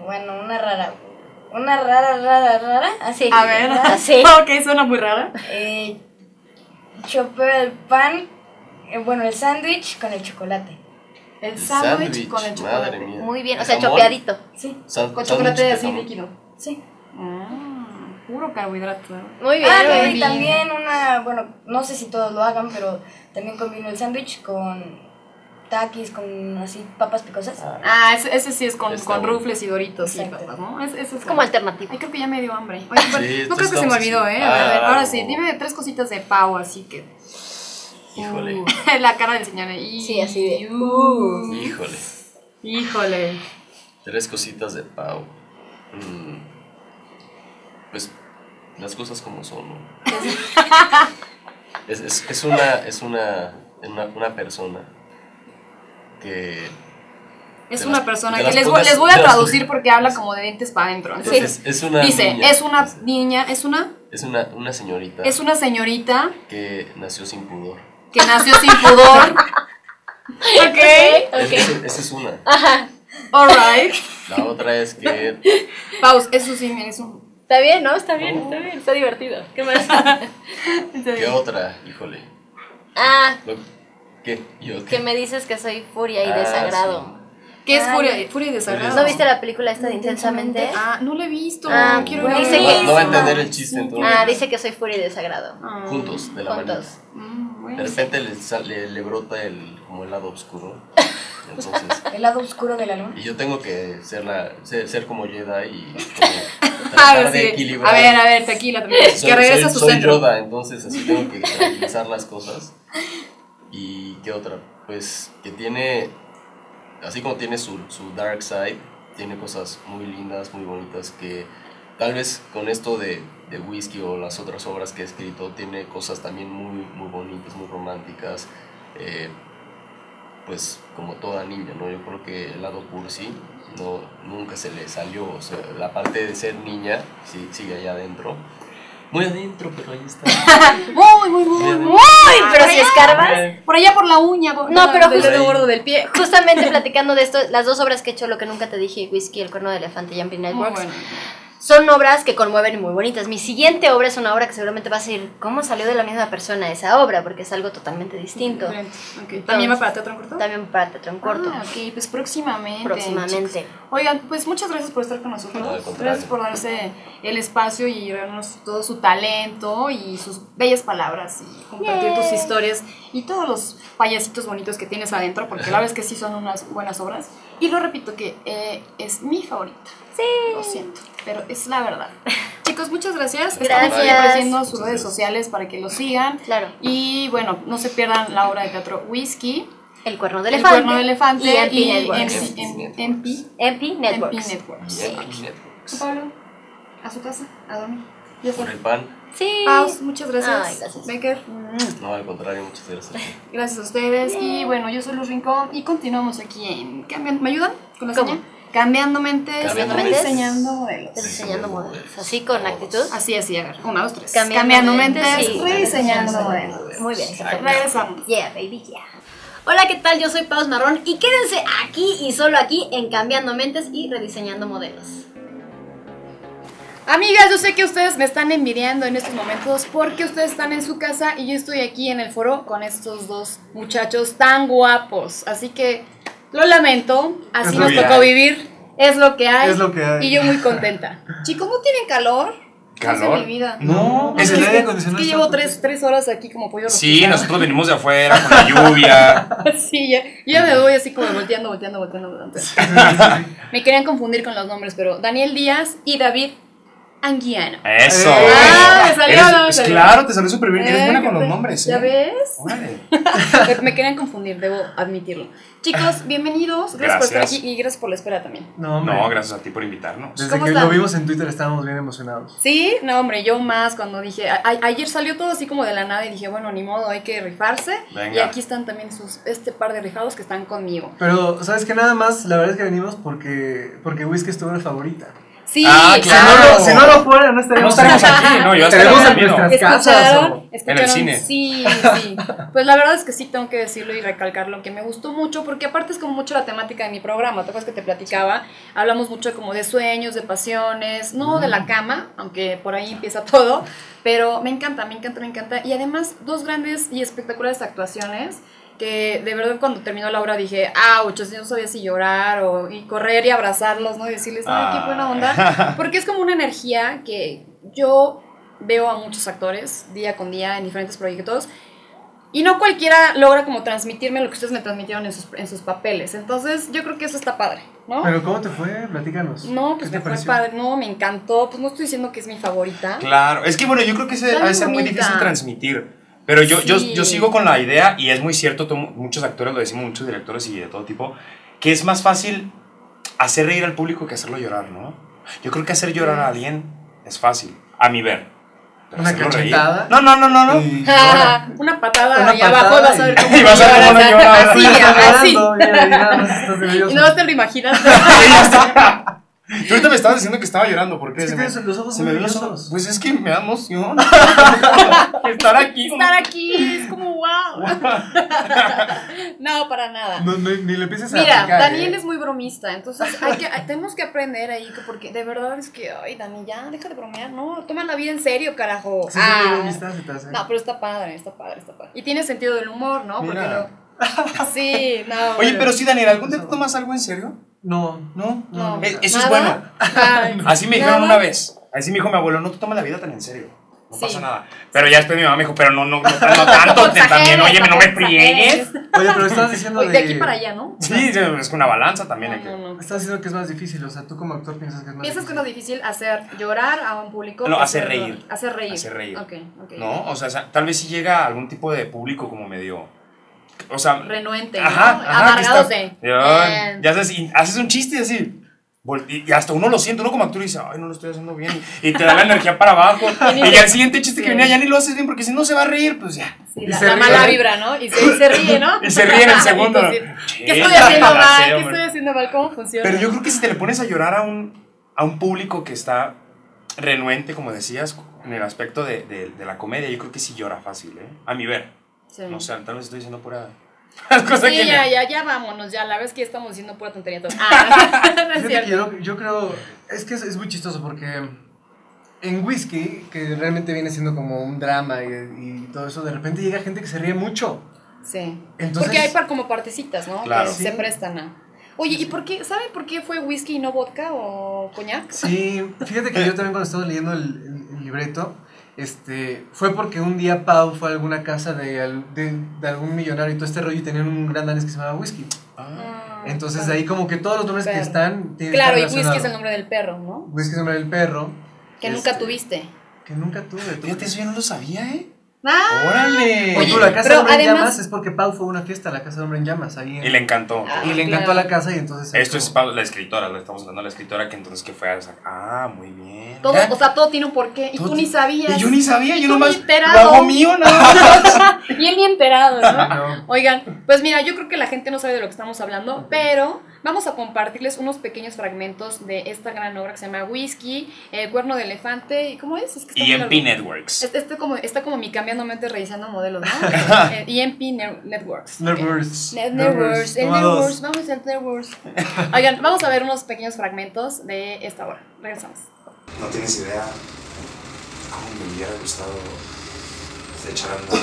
Bueno, una rara. Una rara, rara, rara. Así. A ver. Así. ok, suena muy rara. Eh, chopeo el pan. eh, bueno, el sándwich con el chocolate. El El sándwich sándwich, con el chocolate. Madre mía. Muy bien, o sea, Jamón, chopeadito. Sí, san- Con chocolate así jamón. líquido. sí. Ah, puro carbohidrato. ¿no? Muy bien, Ah, muy no, bien. y también una, bueno, no sé si todos lo hagan, pero también combino el sándwich con taquis, con así papas picosas. Ah, Ah, ese, ese sí es con, Está con bueno. rufles y doritos y Exacto. papas, ¿no? Es, ese es como alternativo. Ay, creo que ya me dio hambre. Oye, pero Sí, no creo que se me olvidó. ¿eh? A ver, a ver, Ah, ahora no. sí, dime tres cositas de pavo, así que. Híjole, Uh, la cara del señor. Y, Sí, así de, Uh, híjole. híjole. Tres cositas de Pau. Mm, Pues las cosas como son, ¿no? es, es, es una, es una, una, una persona que... Es una las- persona que les voy, pocas- les voy a traducir porque habla como de dientes para adentro. Entonces, Es, es una dice, niña, es una niña, es una, es una, una señorita es una señorita que nació sin pudor. que nació sin pudor. ok, Es- Esa es una. alright. La otra es que Paus, eso sí, es un. Está bien, ¿no? Está bien, está bien, está divertido. ¿Qué más? ¿Qué otra? Híjole. ah, Lo- ¿Qué? ¿Yo que qué? me dices que soy furia y Ah, desagrado. ¿Qué es Ay, furia, furia y desagrado? ¿No viste la película esta de Intensamente? Ah, no lo he visto. Ah, quiero bueno, dice No, que- no va a entender el chiste entonces. Ah, dice que soy furia y desagrado. Ah, Juntos, de la mano. Juntos. mm, bueno, De repente le, sale- le brota el, como el lado oscuro. Entonces, El lado oscuro de la luna. y yo tengo que ser, la, ser, ser como Jedi y como A tratar ver, de sí. equilibrar. A ver, a ver, tequila también. Soy, que regrese soy- a su soy centro. Yoda, entonces así tengo que tranquilizar las cosas. ¿Y qué otra? Pues que tiene, así como tiene su, su dark side, tiene cosas muy lindas, muy bonitas que tal vez con esto de, de whisky o las otras obras que he escrito tiene cosas también muy, muy bonitas, muy románticas. eh, pues como toda niña, ¿no? Yo creo que el lado cursi no, nunca se le salió, o sea, la parte de ser niña sí, sigue allá adentro. Muy adentro, pero ahí está. Muy, muy, muy, Bien. muy. Uy, pero si escarbas. Por allá por la uña. por- No, pero del justo- gordo del pie. Justamente platicando de esto, las dos obras que he hecho, Lo que nunca te dije, Whisky, El cuerno de elefante y Jumping Muy Networks, bueno. Son obras que conmueven y muy bonitas. Mi siguiente obra es una obra que seguramente va a ser ¿cómo salió de la misma persona esa obra? Porque es algo totalmente distinto. Diferente. Ok. ¿También va para teatro en corto? También para teatro en corto. Ah, ok, pues próximamente. próximamente. chicos. Oigan, pues muchas gracias por estar con nosotros. No, gracias por darse el espacio y darnos todo su talento y sus bellas palabras y compartir tus historias y todos los payasitos bonitos que tienes adentro, porque la verdad es que sí son unas buenas obras. Y lo repito que eh, es mi favorita. Sí. Lo siento, pero es la verdad. Chicos, muchas gracias. Gracias. Estamos ofreciendo sus redes sociales para que lo sigan. Claro. Y bueno, no se pierdan la obra de teatro Whisky. El cuerno de El elefante. cuerno de elefante y MP Networks. MP, Networks. MP Networks. Pablo, a su casa, a dormir. Ya Por el pan. Sí. Paus, muchas gracias. Ay, gracias. Becker, No, al contrario, muchas gracias. gracias a ustedes. Y bueno, yo soy Luz Rincón y continuamos aquí en. ¿Me ayudan con la ¿Cómo? señal? Cambiando mentes, Cambiando mentes. diseñando modelos. Diseñando modelos. Así con actitud. Así, así, a ver. Una, dos, tres. Cambiando Cambiando, mentes, mentes, rediseñando modelos. Muy bien. perfecto. Regresamos. Yeah, baby, yeah. Hola, ¿qué tal? Yo soy Paus Marrón y quédense aquí y solo aquí en Cambiando Mentes y Rediseñando Modelos. Amigas, yo sé que ustedes me están envidiando en estos momentos porque ustedes están en su casa y yo estoy aquí en el foro con estos dos muchachos tan guapos. Así que lo lamento, así nos tocó hay. vivir, es lo que hay. Es lo que hay. Y yo muy contenta. Chicos, ¿no tienen calor? ¿Calor? Es mi vida. No, es es que, es que llevo tres, tres horas aquí como pollo Sí, nosotros venimos de afuera con la lluvia. Sí, ya, yo ya me voy así como volteando, volteando, volteando. volteando. me querían confundir con los nombres, pero Daniel Díaz y David Anguiano. Eso. Ah, me salió, Eres- no, me es salió. claro, te salió súper bien. Eres Eh, buena qué con los nombres. ¿Ya ¿eh? ves? Órale. Me- querían confundir, debo admitirlo. Chicos, bienvenidos. Gracias, por estar Gracias. aquí y gracias por la espera también. No, hombre. No, gracias a ti por invitarnos. Desde ¿Cómo que están? lo vimos en Twitter estábamos bien emocionados. Sí, no, hombre, yo más cuando dije. a- ayer salió todo así como de la nada y dije, bueno, ni modo, hay que rifarse. Venga. Y aquí están también sus, este par de rifados que están conmigo. Pero, ¿sabes qué? Nada más, la verdad es que venimos porque, porque Whisky estuvo de favorita. Sí, Ah, Si no, lo, si no lo fuera, no estaríamos, No estaremos aquí, ¿no? Yo en nuestras casas. ¿Escucharon? o- ¿Escucharon? En el cine. Sí, sí. Pues la verdad es que sí tengo que decirlo y recalcarlo, que me gustó mucho, porque aparte es como mucho la temática de mi programa, ¿te acuerdas que te platicaba? Hablamos mucho como de sueños, de pasiones, no de la cama, aunque por ahí empieza todo, pero me encanta, me encanta, me encanta. Y además, dos grandes y espectaculares actuaciones que de verdad cuando terminó la obra dije, ouch, yo no sabía si llorar o y correr y abrazarlos, ¿no? Y decirles, ay, qué buena onda. Porque es como una energía que yo veo a muchos actores día con día en diferentes proyectos y no cualquiera logra como transmitirme lo que ustedes me transmitieron en sus, en sus papeles. Entonces yo creo que eso está padre, ¿no? Pero, ¿cómo te fue? Platícanos. no, pues ¿Qué me fue pareció? padre, no, me encantó. Pues no estoy diciendo que es mi favorita. Claro, es que bueno, yo creo que ese de bien ser muy difícil transmitir. Pero yo, yo, Sí. yo sigo con la idea, y es muy cierto, to- muchos actores lo decimos, muchos directores y de todo tipo, que es más fácil hacer reír al público que hacerlo llorar, ¿no? Yo creo que hacer llorar a alguien es fácil, a mi ver. Una cachetada. No, no, no, no. no. Y una patada Una y abajo patada vas a ver y- cómo y vas a ver cómo llora. Así, así. y. Y no te lo imaginas. Tú ahorita me estabas diciendo que estaba llorando, ¿por qué? Es que Se me- los ojos se muy me ven los ojos. Pues es que me da emoción. Estar aquí. Estar aquí es como wow. No, para nada. No, no, ni le empieces a Mira, aplicar, Daniel ¿eh? es muy bromista, entonces hay que, hay- tenemos que aprender ahí, que porque de verdad es que, ay, Dani, ya, deja de bromear, no, toma la vida en serio, carajo. Sí, sí, muy Ah. bromista se te hace. No, pero está padre, está padre, está padre. Y tiene sentido del humor, ¿no? Porque. Sí, no. Oye, bueno. pero sí, Daniel, ¿algún día te tomas algo en serio? No. ¿No? No. Eh, Eso ¿Nada? es bueno. Ay, Así me dijeron ¿nada? una vez. Así me dijo mi abuelo, no te tomes la vida tan en serio. No Sí. pasa nada. Pero ya después mi mamá me dijo, pero no, no, no, no tanto, te- también, oye, no me friegues. Oye, pero estás diciendo de... de aquí para allá, ¿no? Sí, es que una balanza también. No, que- no, no. Estás diciendo que es más difícil, o sea, tú como actor piensas que es más ¿Piensas que difícil. no es difícil hacer llorar a un público? No, que hacer reír. Hacer reír. Hacer reír. Ok, ok. ¿No? O sea, tal vez si llega algún tipo de público como medio. O sea. Renuente, ¿no? Ajá, ajá, que Amargados está- de. Ya, eh, ya sabes, y haces un chiste y así. Y y hasta uno lo siente, uno como actor dice, ay, no lo estoy haciendo bien. Y te da la energía para abajo. y ya el siguiente chiste que Sí. venía ya ni lo haces bien porque si no se va a reír, pues ya. Sí, Y la, se la ríe. mala vibra, ¿no? Y se, y se ríe, ¿no? Y se ríe en el segundo. Y Sí, ¿Qué estoy ya haciendo mal? sé, ¿Qué estoy haciendo mal? ¿Cómo funciona? Pero yo creo que si te le pones a llorar a un, a un público que está renuente, como decías, en el aspecto de, de, de la comedia, yo creo que sí llora fácil, ¿eh? A mi ver. Sí. No sé, tal vez estoy diciendo pura cosa Sí, que ya, me- ya, ya vámonos, ya. La vez que ya estamos diciendo pura tontería. todo. Ah, no es que cierto. yo, yo creo, es que es, es muy chistoso porque en Whisky, que realmente viene siendo como un drama y, y todo eso, de repente llega gente que se ríe mucho. Sí. Entonces- Porque hay par- como partecitas, ¿no? Claro. Que se prestan a. Oye, ¿y por qué? ¿Saben por qué fue whisky y no vodka o coñac? Sí, fíjate que yo también cuando estaba leyendo el, el- el libreto, este, fue porque un día Pau fue a alguna casa de, al- de, de algún millonario y todo este rollo y tenían un gran danés que se llamaba Whisky. Ah, Entonces claro. de ahí como que todos los nombres que están tienen Claro, y whisky es el nombre del perro, ¿no? Whisky es el nombre del perro. Que nunca este, tuviste. Que nunca tuve. tuve. Fíjate, eso yo no lo sabía, ¿eh? ¡Ah! ¡Órale! Oye, la casa de Hombre en Llamas es porque Pau fue a una fiesta a la casa de Hombre en Llamas. Ahí en- Y le encantó. Ah, y le encantó claro. la casa y entonces... Esto es Pablo, la escritora, le estamos hablando a la escritora que entonces que fue a esa- Ah, muy bien. Todo, o sea, todo tiene un porqué. Y tú ni sabías. Y yo ni sabía, yo nomás hago mío, nada más. y él ni enterado, ¿no? No. Oigan, pues mira, yo creo que la gente no sabe de lo que estamos hablando, pero vamos a compartirles unos pequeños fragmentos de esta gran obra que se llama Whisky, El cuerno de elefante, ¿y ¿cómo es? es que EMP. Networks. Este, este como, está como mi cambiando mente revisando modelos, ¿no? Eh, EMP Ne- Networks. Networks. Net- Networks, el. Networks, vamos al Networks. Oigan, vamos a ver unos pequeños fragmentos de esta obra. Regresamos. No tienes idea cómo me hubiera gustado echar a andar.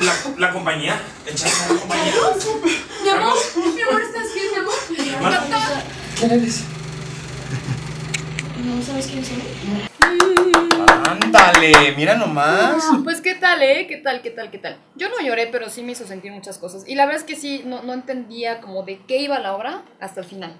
La, la compañía, echar a andar la compañía. Mi amor, mi amor, ¿estás bien, mi amor? ¿Quién eres? ¿No sabes quién soy? Ándale, mira nomás. Pues qué tal, ¿eh? ¿Qué tal, qué tal, qué tal? Yo no lloré, pero sí me hizo sentir muchas cosas. Y la verdad es que sí, no, no entendía como de qué iba la obra hasta el final,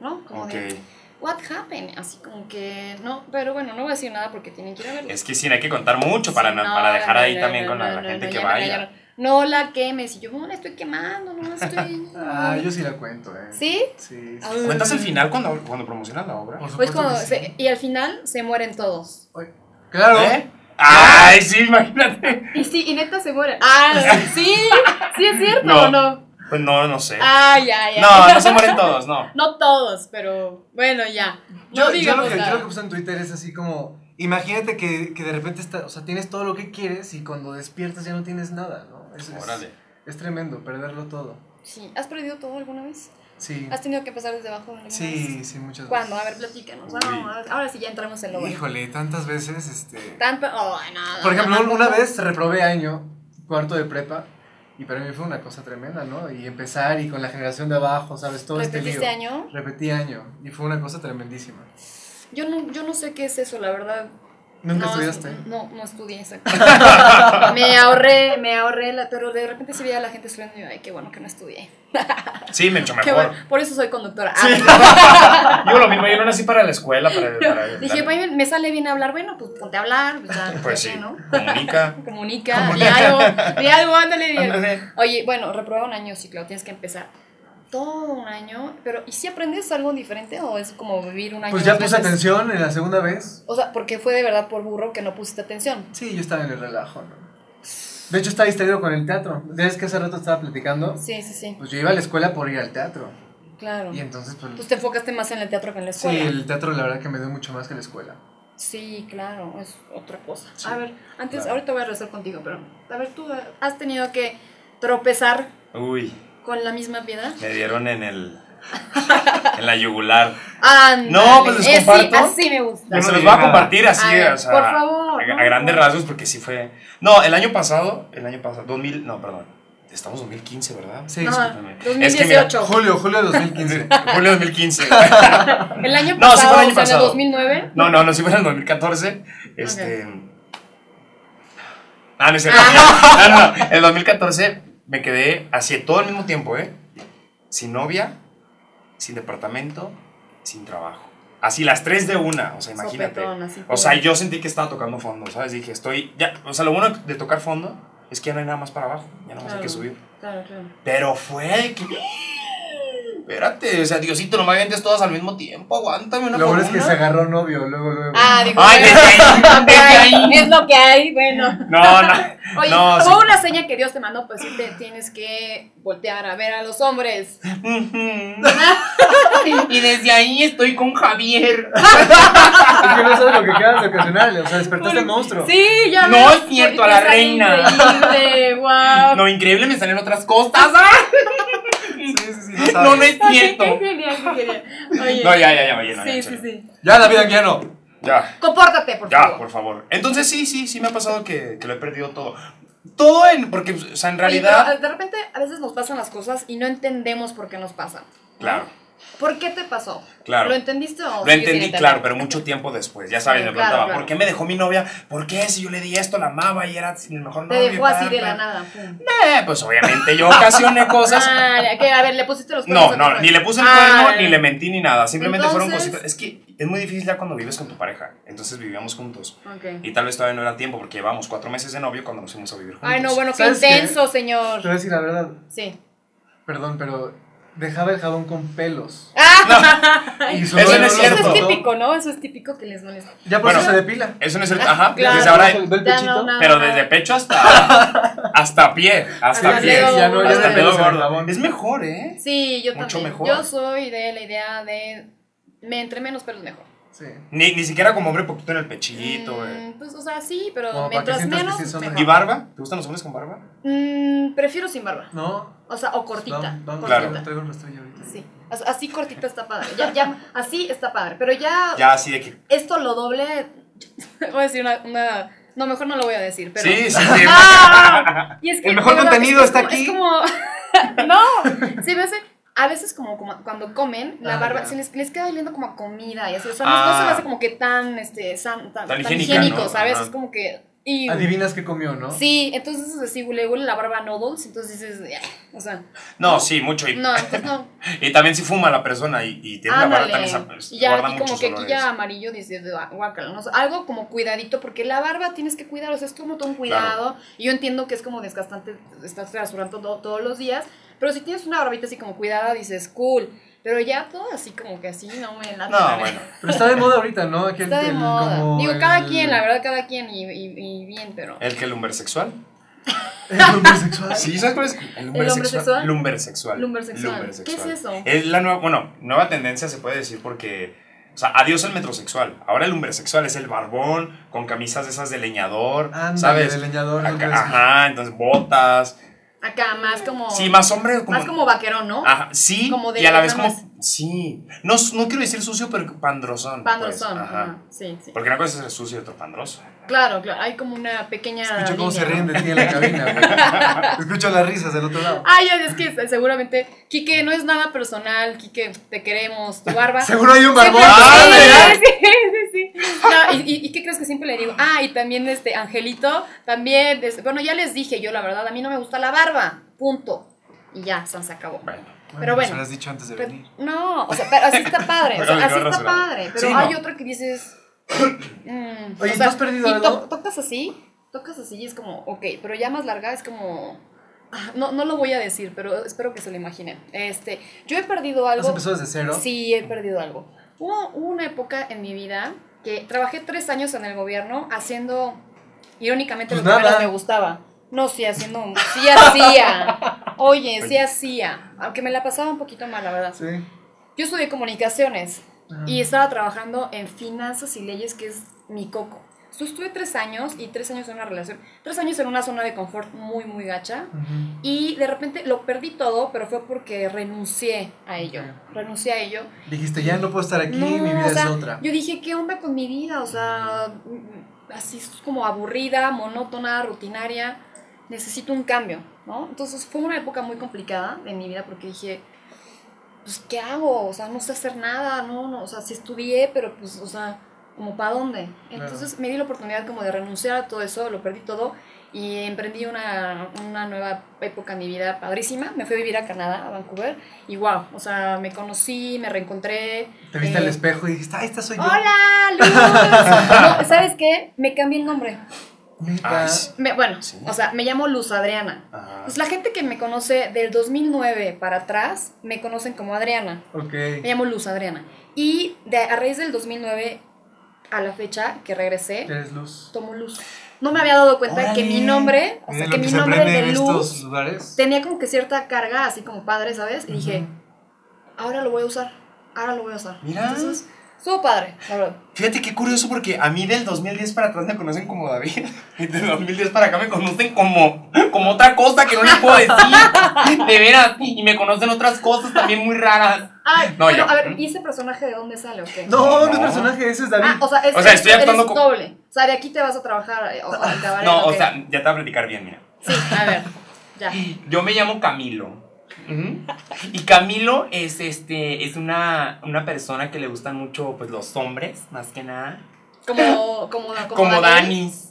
¿no? Como Ok. de, what happened? Así como que, no, pero bueno, no voy a decir nada porque tienen que ir a verlo. Es que sí, hay que contar mucho para, Sí, no, para dejar no, ahí no, también no, con la, no, la no, gente no, que vaya. ya no. La quemes. Y yo, no la estoy quemando, no la estoy. Ah, yo sí la cuento, eh. ¿Sí? Sí. sí. Ay. ¿Cuentas el final cuando, cuando promocionas la obra? Por Pues cuando que sí. se- y al final se mueren todos. Claro. ¿Eh? ¡Ay, sí, imagínate! Y sí, y neta se mueren. Ah, sí, sí es cierto No. o no. Pues no, no sé. Ah, ya, ya. No, no se mueren todos, no. No todos, pero bueno, ya. No Yo, yo digamos lo que, yo lo que puse en Twitter es así como, imagínate que, que de repente está, o sea, tienes todo lo que quieres y cuando despiertas ya no tienes nada, ¿no? Es, es- Órale. es tremendo perderlo todo. Sí. ¿Has perdido todo alguna vez? Sí. ¿Has tenido que empezar desde abajo Sí, vez? sí, muchas ¿Cuándo? A veces. ver, platícanos. Uy. Ah, ahora sí ya entramos en lo bueno. Híjole, tantas veces, este... Tanto. Ay, nada. Por ejemplo, una vez reprobé año, cuarto de prepa, y para mí fue una cosa tremenda, ¿no? Y empezar y con la generación de abajo, ¿sabes? Todo este lío. ¿Repetiste año? Repetí año, y fue una cosa tremendísima. Yo no, yo no sé qué es eso, la verdad. ¿Nunca no, estudiaste? No, no estudié, exacto. me ahorré, me ahorré, la, pero de repente sí veía a la gente estudiando y yo, ay, qué bueno que no estudié. Sí, me echó Qué mejor. bueno, por eso soy conductora. Yo lo mismo, yo no nací para la escuela, para... para Dije, pues me sale bien hablar, bueno, pues ponte a hablar, pues ya, Pues sí, ¿no? comunica. Comunica, di algo, di algo, ándale. Oye, bueno, reprueba un año, sí, claro, tienes que empezar todo un año, pero ¿y si aprendes algo diferente o es como vivir un año? Pues ya puse veces? atención en la segunda vez. O sea, porque fue de verdad por burro que no pusiste atención. Sí, yo estaba en el relajo, ¿no? De hecho, estaba distraído con el teatro. ¿Ves que hace rato estaba platicando? Sí, sí, sí, Pues yo iba a la escuela por ir al teatro. claro. Y entonces, pues... Pues te enfocaste más en el teatro que en la Sí, escuela. el teatro la verdad que me dio mucho más que la escuela. Sí, claro, es otra cosa. Sí, a ver, antes, claro. ahorita voy a rezar contigo, pero a ver, tú has tenido que tropezar Uy, con la misma piedra. me dieron en el... En la yugular. Ándale. No, pues les Eh, sí, comparto. así me gusta. Se no los digo voy a compartir así, A ver, o sea, por favor, a, a grandes rasgos porque sí fue... No, el año pasado, el año pasado, 2000, no, perdón, estamos 2015, ¿verdad? Sí, No, discúlpame. 2018. Julio, julio de 2015. Julio 2015. El año No, sí fue el pasado, año o sea, en el pasado. 2009. No, no, no, sí fue en el 2014. Este. Ah, no es cierto. Ah, No, no, no. En el 2014 me quedé así todo al mismo tiempo, ¿eh? Sin novia, sin departamento, sin trabajo. Así las tres de una, o sea, imagínate. Sopetón, O sea, yo sentí que estaba tocando fondo, ¿sabes? Dije, estoy. Ya, o sea, lo bueno de tocar fondo es que ya no hay nada más para abajo, ya no más hay que subir. Claro, claro. Pero fue que. Espérate, o sea, Diosito, no me avientes todas al mismo tiempo, aguántame una Lo bueno es que se agarró novio, luego, luego. Ah, digo, Ay, bueno, desde ahí, es lo que desde hay, ahí. Es lo que hay, bueno. No, no. Oye, no, sí. una seña que Dios te mandó, pues sí te tienes que voltear a ver a los hombres. y desde ahí estoy con Javier. Es que no sabes lo que queda de ocasionar, o sea, despertaste al monstruo. Sí, ya No veo. es cierto, a la reina. Increíble, wow. No, increíble, me salen otras cosas. ¡ah! Sí, sí, no. No, no es Qué cierto. genial, qué genial. Oye. No, ya, ya, ya, oye, no, ya, Sí, en sí, sí. Ya, David Anguiano. Ya, Compórtate, por ya, favor. por favor. Entonces sí, sí, sí me ha pasado que, que lo he perdido todo. Todo en, porque, o sea, en realidad, de repente a veces nos pasan las cosas y no entendemos por qué nos pasan. ¿no? claro, ¿Por qué te pasó? Claro. ¿Lo entendiste o lo sigues sin entendí, claro, pero mucho tiempo después, ya sabes, Sí, me claro, preguntaba, claro. ¿por qué me dejó mi novia? ¿Por qué si yo le di esto, la amaba y era el mejor Te novio? dejó así tal, de la nada. pum. Eh, pues obviamente yo ocasioné cosas. Ah, que, a ver, le pusiste los cuernos. No, no, ni le puse el Ah, cuerno, ya, ni le mentí, ni nada. Simplemente fueron cositas. Es que es muy difícil ya cuando vives con tu pareja. Entonces vivíamos juntos. Y tal vez todavía no era tiempo porque llevábamos cuatro meses de novio cuando nos fuimos a vivir juntos. Ay, no, bueno, qué intenso, Te señor. voy a decir la verdad, Sí. perdón, pero dejaba el jabón con pelos. Ah, Y Eso no es cierto. Eso es típico, ¿no? Eso es típico que les molesta. Ya por Bueno. eso se depila. Eso no es cierto. Ajá. Claro. Desde ahora. Pechito. no. Pero desde pecho hasta. hasta pie. Hasta pie. ya no, ya hasta el gordo. jabón. Es mejor, ¿eh? Sí, yo Mucho también. mejor. Yo soy de la idea de. Me entre menos pelos mejor. Sí. Ni, ni siquiera como hombre poquito en el pechito, güey. Mm, pues, o sea, sí, pero Como para que mientras sientas que menos. sí son mejor. ¿Y barba? ¿Te gustan los hombres con barba? Mm, prefiero sin barba. No. O sea, o cortita. Vamos, Claro. cortita. traigo el rastrillo ahorita. Sí. As- Así cortito está padre. Ya, ya, así está padre. Pero ya, Ya así de que. esto lo doble. Voy a decir una, una- No, mejor no lo voy a decir. Pero... Sí, sí, sí. ¡Ah! Y es que, El mejor de verdad, contenido es está es como- Es como. no. Sí, me hace. A veces como, como cuando comen, la Ah, barba ya. se les, les queda oliendo como a comida y así. O sea, no, no se me Ah. hace como que tan, este, san- tan, Tan tan higiénico, ¿no? ¿sabes? Ajá. Es como que... y- Adivinas qué comió, ¿no? Sí, entonces así le huele la barba a noodles, entonces dices, "Eh", o sea, No, sí, mucho. Y, no, entonces no. y también si fuma la persona y, y tiene la barba también esa- pues, Y ya guarda aquí como que aquí ya amarillo dices, "Gua- guácala, no sé, algo como cuidadito, porque la barba tienes que cuidar, o sea, es como todo un cuidado. Y yo entiendo que es como desgastante, estás rasurando todo- todos los días, pero si tienes una barbita así como cuidada, dices, cool. Pero ya todo así como que así no me late. la No, bueno. Pero está de moda ahorita, ¿no? Aquel- Está de el- moda. como Digo, cada el- quien, la verdad, cada quien y, y, y bien, pero... ¿El que el lumbersexual? El homosexual. Sí, ¿sabes cuál es? El hombre sexual? Lumbersexual. Lumbersexual. ¿Qué es eso? Es la nueva, bueno, nueva tendencia se puede decir porque, o sea, adiós el metrosexual. Ahora el lumbersexual es el barbón con camisas de esas de leñador, Ándale, ¿sabes? de leñador, Acá- ajá, entonces botas. Acá, más como... Sí, más hombre como... Más como vaquerón, ¿no? Ajá, sí, Como de y a la vez como... Sí, no, no quiero decir sucio, pero pandrosón. Pandrosón, pues, ajá. ajá, sí, sí. Porque una cosa es el sucio y otro pandroso. Claro, claro, hay como una pequeña Escucho cómo se ríen de ti en la cabina. Escucho las risas del otro lado. Ay, es que seguramente, Quique, no es nada personal, Quique, te queremos, tu barba. Seguro hay un barbón. Ah, sí, sí, sí, sí. No, y, y- y qué crees que siempre le digo? Ah, y también este Angelito, también, bueno, ya les dije yo, la verdad, a mí no me gusta la barba, punto. Y ya, San se acabó. Bueno. Pero bueno. Se lo has dicho antes de Pero- venir. no, o sea, pero así está padre, o sea, Pero así está padre, pero Sí, hay no. otra que dices... mm, Oye, o sea, ¿tú has perdido algo? to- tocas así, tocas así y es como, ok, pero ya más larga es como... ah, No, no lo voy a decir, pero espero que se lo imaginen. Este, yo he perdido ¿Has algo... empezado desde cero? Sí, he perdido algo. Hubo una época en mi vida que trabajé tres años en el gobierno haciendo, irónicamente, Pues lo que menos nada. me gustaba. No, sí, haciendo, sí hacía. Oye, sí hacía. Aunque me la pasaba un poquito mal, la verdad. Sí. Yo estudié comunicaciones Y estaba trabajando en finanzas y leyes, que es mi coco. Yo estuve tres años y tres años en una relación, tres años en una zona de confort muy, muy gacha. Y de repente lo perdí todo, pero fue porque renuncié a ello. Renuncié a ello. Dijiste, ya no puedo estar aquí, No, mi vida o sea, es otra. Yo dije, ¿qué onda con mi vida? O sea, así es como aburrida, monótona, rutinaria. Necesito un cambio, ¿no? Entonces fue una época muy complicada en mi vida porque dije, pues, ¿qué hago? O sea, no sé hacer nada, ¿no? no o sea, sí estudié, pero pues, o sea, ¿como para dónde? Entonces me di la oportunidad como de renunciar a todo eso, lo perdí todo y emprendí una, una nueva época en mi vida padrísima. Me fui a vivir a Canadá, a Vancouver, y wow, o sea, me conocí, me reencontré. Te viste eh, al espejo y dijiste, ah, esta soy yo. ¡Hola, Luz! No, ¿Sabes qué? Me cambié el nombre. Neta. Ay, sí. Me- bueno, Sí. o sea, me llamo Luz Adriana. Ajá. Pues la gente que me conoce del 2009 para atrás me conocen como Adriana. Ok. Me llamo Luz Adriana. Y de, a raíz del 2009 a la fecha que regresé, Eres luz. tomo Luz. No me había dado cuenta que mi nombre, o sea, que mi se nombre de Luz tenía como que cierta carga, así como padre, ¿sabes? Y dije, ahora lo voy a usar, ahora lo voy a usar. Mira. Entonces, estuvo padre, la verdad. Fíjate qué curioso porque a mí del 2010 para atrás me conocen como David y del 2010 para acá me conocen como, como otra cosa que no les puedo decir. De veras. Y me conocen otras cosas también muy raras. Ay, No, ya. a ver, ¿y ese personaje de dónde sale o qué? No, no, es No. personaje, ese es David. Ah, o sea, es, O sea, estoy eres actuando como- doble. O sea, de aquí te vas a trabajar eh, o, al cabaret. No, o sea, ya te voy a platicar bien, mira. Sí, a ver, ya. Yo me llamo Camilo. Y Camilo es este es una, una persona que le gustan mucho pues los hombres, más que nada. Como, como, como, Como Daniel. Danis.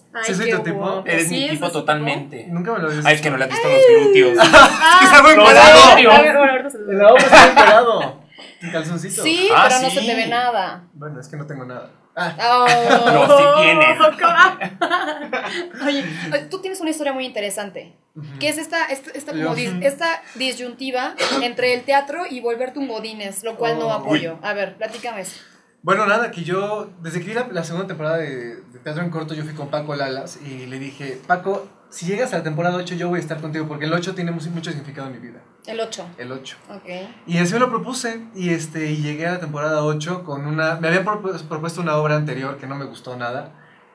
Eres Sí, mi ¿es tipo totalmente. Nunca me lo habías Ay, es que no le has visto los glúteos. Ah, Es bueno, ahorita se El agua está encuadrado. En calzoncito. Sí, Ah, pero no se te ve nada. Bueno, es que no tengo nada. Ah, Oh. No, sí tienes. Oye, tú tienes una historia muy interesante. Que es esta, esta, esta, como dis- esta disyuntiva entre el teatro y volverte un godines, lo cual no Oh. apoyo. A ver, platícame eso. Bueno, nada, que yo, desde que vi la, la segunda temporada de, de Teatro en Corto, yo fui con Paco Lalas y le dije, Paco, si llegas a la temporada 8 yo voy a estar contigo porque el 8 tiene mucho, mucho significado en mi vida. El 8. El 8. Ok. Y así me lo propuse y, este, y llegué a la temporada 8 con una... Me habían propu- propuesto una obra anterior que no me gustó nada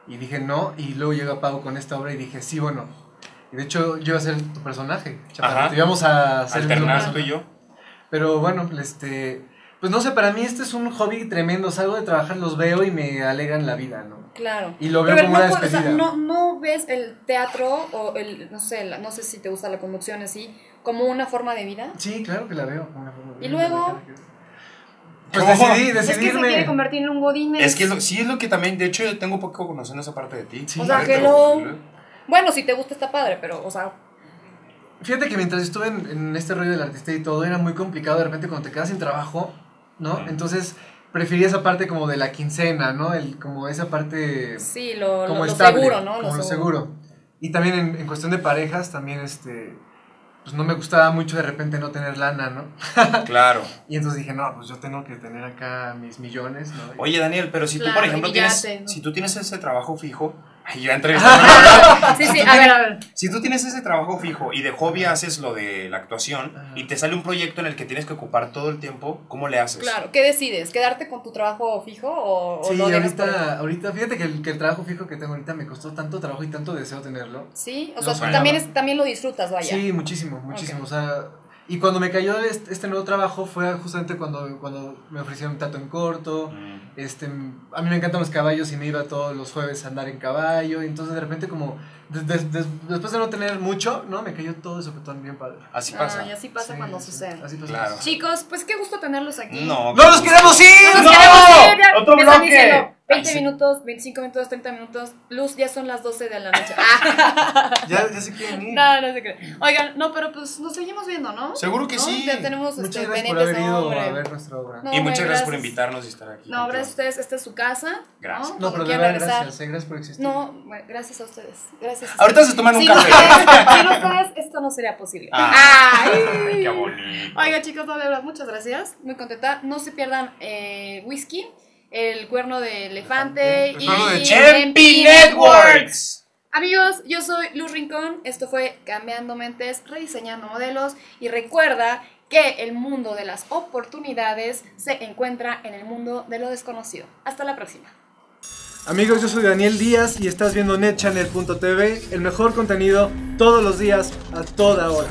y dije no y luego llegó Paco con esta obra y dije sí, bueno. Y de hecho yo iba a ser tu personaje, Chaparrito. Íbamos a hacer el mismo Alternar tú y yo. Pero bueno, este. Pues no sé, para mí este es un hobby tremendo. Salgo de trabajar, los veo y me alegran la vida, ¿no? Claro. Y lo veo Pero como una no, puedes- o sea, despedida. no, no ves el teatro o el, no sé, la- no sé si te gusta la conducción así, como una forma de vida. Sí, claro que la veo. como una forma de ¿Y vida, luego? Pues ¿Cómo? decidí, Es que se decidirme. quiere convertir en un godín. Es que es lo- sí es lo que también, de hecho, yo tengo poco conociendo esa parte de ti. Sí. O sea, que lo- Bueno, si te gusta está padre, pero, o sea, Fíjate que mientras estuve en, en este rollo del artista y todo, era muy complicado de repente cuando te quedas sin trabajo, ¿no? Entonces preferí esa parte como de la quincena, ¿no? El, como esa parte sí, lo, como lo, lo estable, seguro, ¿no? como lo seguro. Y también en, en cuestión de parejas, también este, pues no me gustaba mucho de repente no tener lana, ¿no? Claro. Y entonces dije, no, pues yo tengo que tener acá mis millones, ¿no? Oye, Daniel, pero si tú, Claro, por ejemplo, tienes, ¿no? si tú tienes ese trabajo fijo, yo entrevistando. Sí, sí, a ver, a ver. Si tú tienes ese trabajo fijo y de hobby haces lo de la actuación Ajá. y te sale un proyecto en el que tienes que ocupar todo el tiempo, ¿cómo le haces? Claro, ¿qué decides? ¿Quedarte con tu trabajo fijo o, o Sí, por- ahorita, ahorita, fíjate que el, que el trabajo fijo que tengo ahorita me costó tanto trabajo y tanto deseo tenerlo. Sí, o sea, también, es, también lo disfrutas, vaya. Sí, muchísimo, muchísimo. O sea, y cuando me cayó este, este nuevo trabajo fue justamente cuando, cuando me ofrecieron tato en corto. Mm. Este, a mí me encantan los caballos y me iba todos los jueves a andar en caballo. Entonces de repente como, des- des- des- después de no tener mucho, ¿no? Me cayó todo eso que tan bien padre. Así pasa. Ah, y así pasa Sí, cuando sí, sucede. Así pasa. Claro. Chicos, pues qué gusto tenerlos aquí. No, ¡No los queremos ir! No, ¡No! queremos ir, ya ¡Otro bloque! diciendo 20 Ay, sí. minutos, 25 minutos, 30 minutos. Luz, ya son las 12 de la noche. Ah, Ya, ya se quieren ir. no, no se cree. Oigan, no, pero pues nos seguimos viendo, ¿no? Seguro que ¿No? sí. Ya tenemos Muchas este, gracias por haber ido a ver nuestra obra. No, y muchas hombre, gracias por gracias. invitarnos y estar aquí. No, gracias a ustedes. Esta es su casa. Gracias. ¿no? No, pero de verdad, regresar. gracias, eh, gracias por existir. No, bueno, gracias a ustedes. Gracias. A Ahorita ustedes. se toman un café. sin ustedes, esto no sería posible. Ah. Ay. Ay, qué bonito. Oiga, chicos, no, de verdad, muchas gracias. Muy contenta. No se pierdan eh, whisky, el cuerno de elefante El y de Champi Networks. Amigos, yo soy Luz Rincón. Esto fue Cambiando Mentes, rediseñando modelos. Y recuerda que el mundo de las oportunidades se encuentra en el mundo de lo desconocido. Hasta la próxima. Amigos, yo soy Daniel Díaz y estás viendo netchannel.tv, el mejor contenido todos los días, a toda hora.